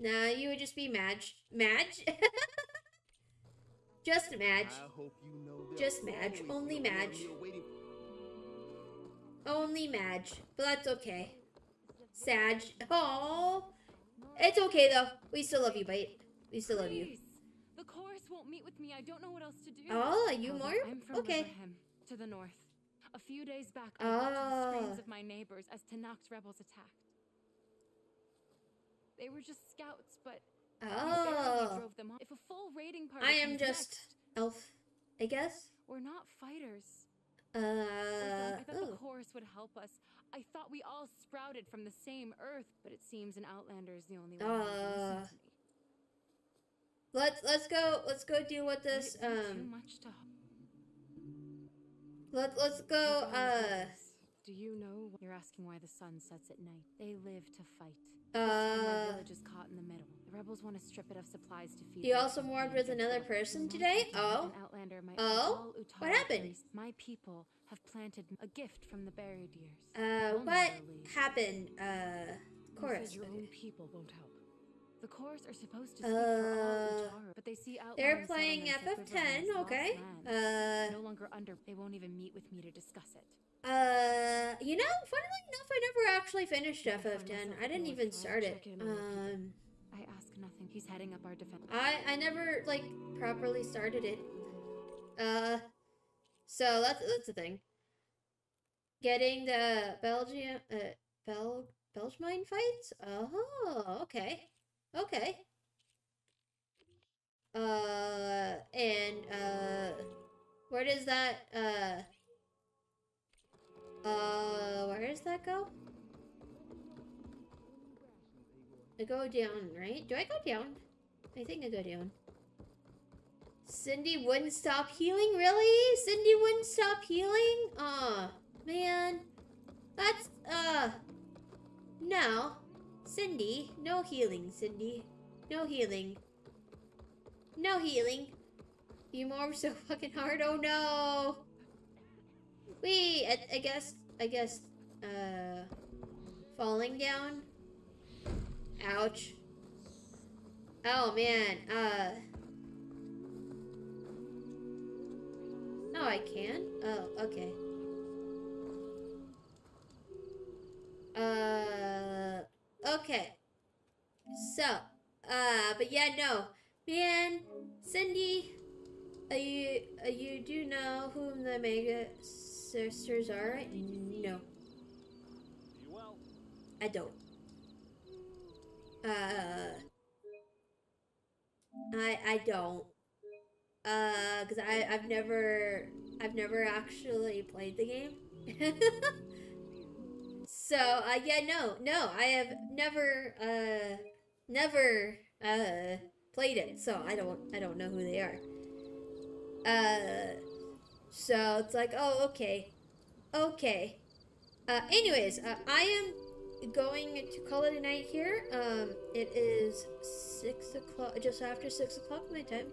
nah, you would just be Madge. Madge? just Madge. I hope you know Just Madge, only be Madge. Only Madge, but that's okay. Sag. Oh, it's okay though. We still love you, Bite. We still love you. The chorus won't meet with me. I don't know what else to do. Oh, are you more? I'm from Okay. Riverhem, to the north. A few days back, I watched the screams of my neighbors as Tenakth rebels attacked. They were just scouts, but Oh, drove them off. If a full raiding party I am just next, elf, I guess. we're not fighters. Uh, I thought the ooh. chorus would help us. I thought we all sprouted from the same earth, but it seems an outlander is the only one Uh, listen to me. let's let's go. Let's go deal with this. Um, much to let let's go. Uh, Do you know? You're asking why the sun sets at night. They live to fight. This time my uh. village is caught in the middle. The rebels want to strip it of supplies to feed. You also mourned with another person today? Oh. Oh? What happened? My people have planted a gift from the buried years. Uh, what happened? Uh, chorus. You your own people won't help. The chorus are supposed to speak for all Uh, Utaru, but they see outlying They're playing settlements like FF10, okay. Uh, no longer under. They won't even meet with me to discuss it. Uh, you know, funnily enough, I never actually finished FF10. myself I didn't even start it. check in on the people. Um, I ask nothing. He's heading up our defense. I I never like properly started it. Uh, so that's that's the thing. getting the Belgium uh Bel Belgemine fights. Oh, okay, okay. Uh, and uh, where does that uh uh where does that go? I go down, right? Do I go down? I think I go down. Cindy wouldn't stop healing? Really? Cindy wouldn't stop healing? Aw, man. That's, uh... No. Cindy, no healing, Cindy. No healing. No healing. You move so fucking hard. Oh no. Wait, I, I guess, I guess, uh, falling down. Ouch. Oh man, uh. No, I can. Oh, okay. Uh, okay. So, uh, but yeah, no, man, Cindy, uh, you uh, you do know whom the Magus Sisters are? No, I don't. Uh, I I don't. Uh, cause I I've never I've never actually played the game. so uh, yeah, no, no, I have never uh never uh played it, so I don't I don't know who they are. Uh, so it's like, oh, okay, okay. Uh, anyways, uh, I am going to call it a night here. Um, it is six o'clock, just after six o'clock my time.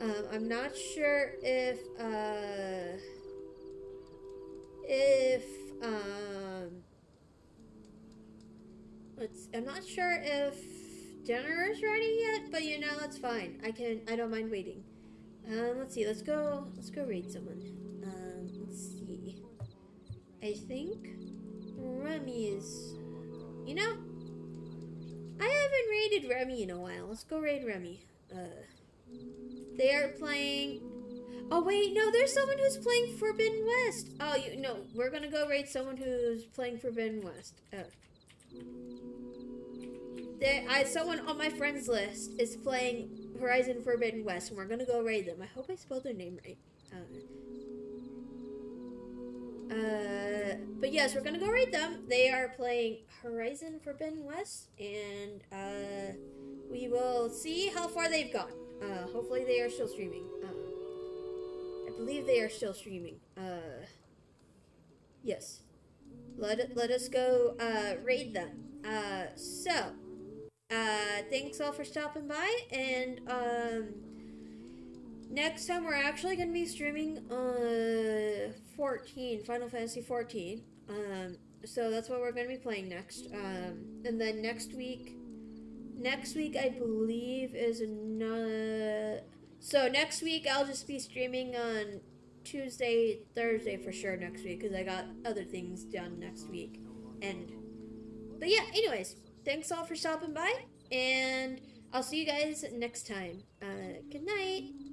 Um, I'm not sure if, uh, if, um, let's, I'm not sure if dinner is ready yet, but you know, that's fine. I can, I don't mind waiting. Um, let's see, let's go, let's go raid someone. Um, let's see. I think Remy is, you know, I haven't raided Remy in a while. Let's go raid Remy. Uh, they are playing. Oh wait, no, there's someone who's playing Forbidden West. Oh, you no, we're gonna go raid someone who's playing Forbidden West. Oh. There, I someone on my friends list is playing Horizon Forbidden West, and we're gonna go raid them. I hope I spelled their name right. Uh, uh, but yes, we're gonna go raid them. They are playing Horizon Forbidden West, and uh, we will see how far they've gone. Uh, hopefully they are still streaming. Um, I believe they are still streaming. Uh, yes. Let let us go uh, raid them. Uh, so, uh, thanks all for stopping by, and um, next time we're actually gonna be streaming uh 14 Final Fantasy 14. Um, so that's what we're gonna be playing next. Um, and then next week next week I believe is another. So next week I'll just be streaming on Tuesday, Thursday for sure next week because I got other things done next week. And but yeah, anyways, thanks all for stopping by, and I'll see you guys next time. Uh, good night.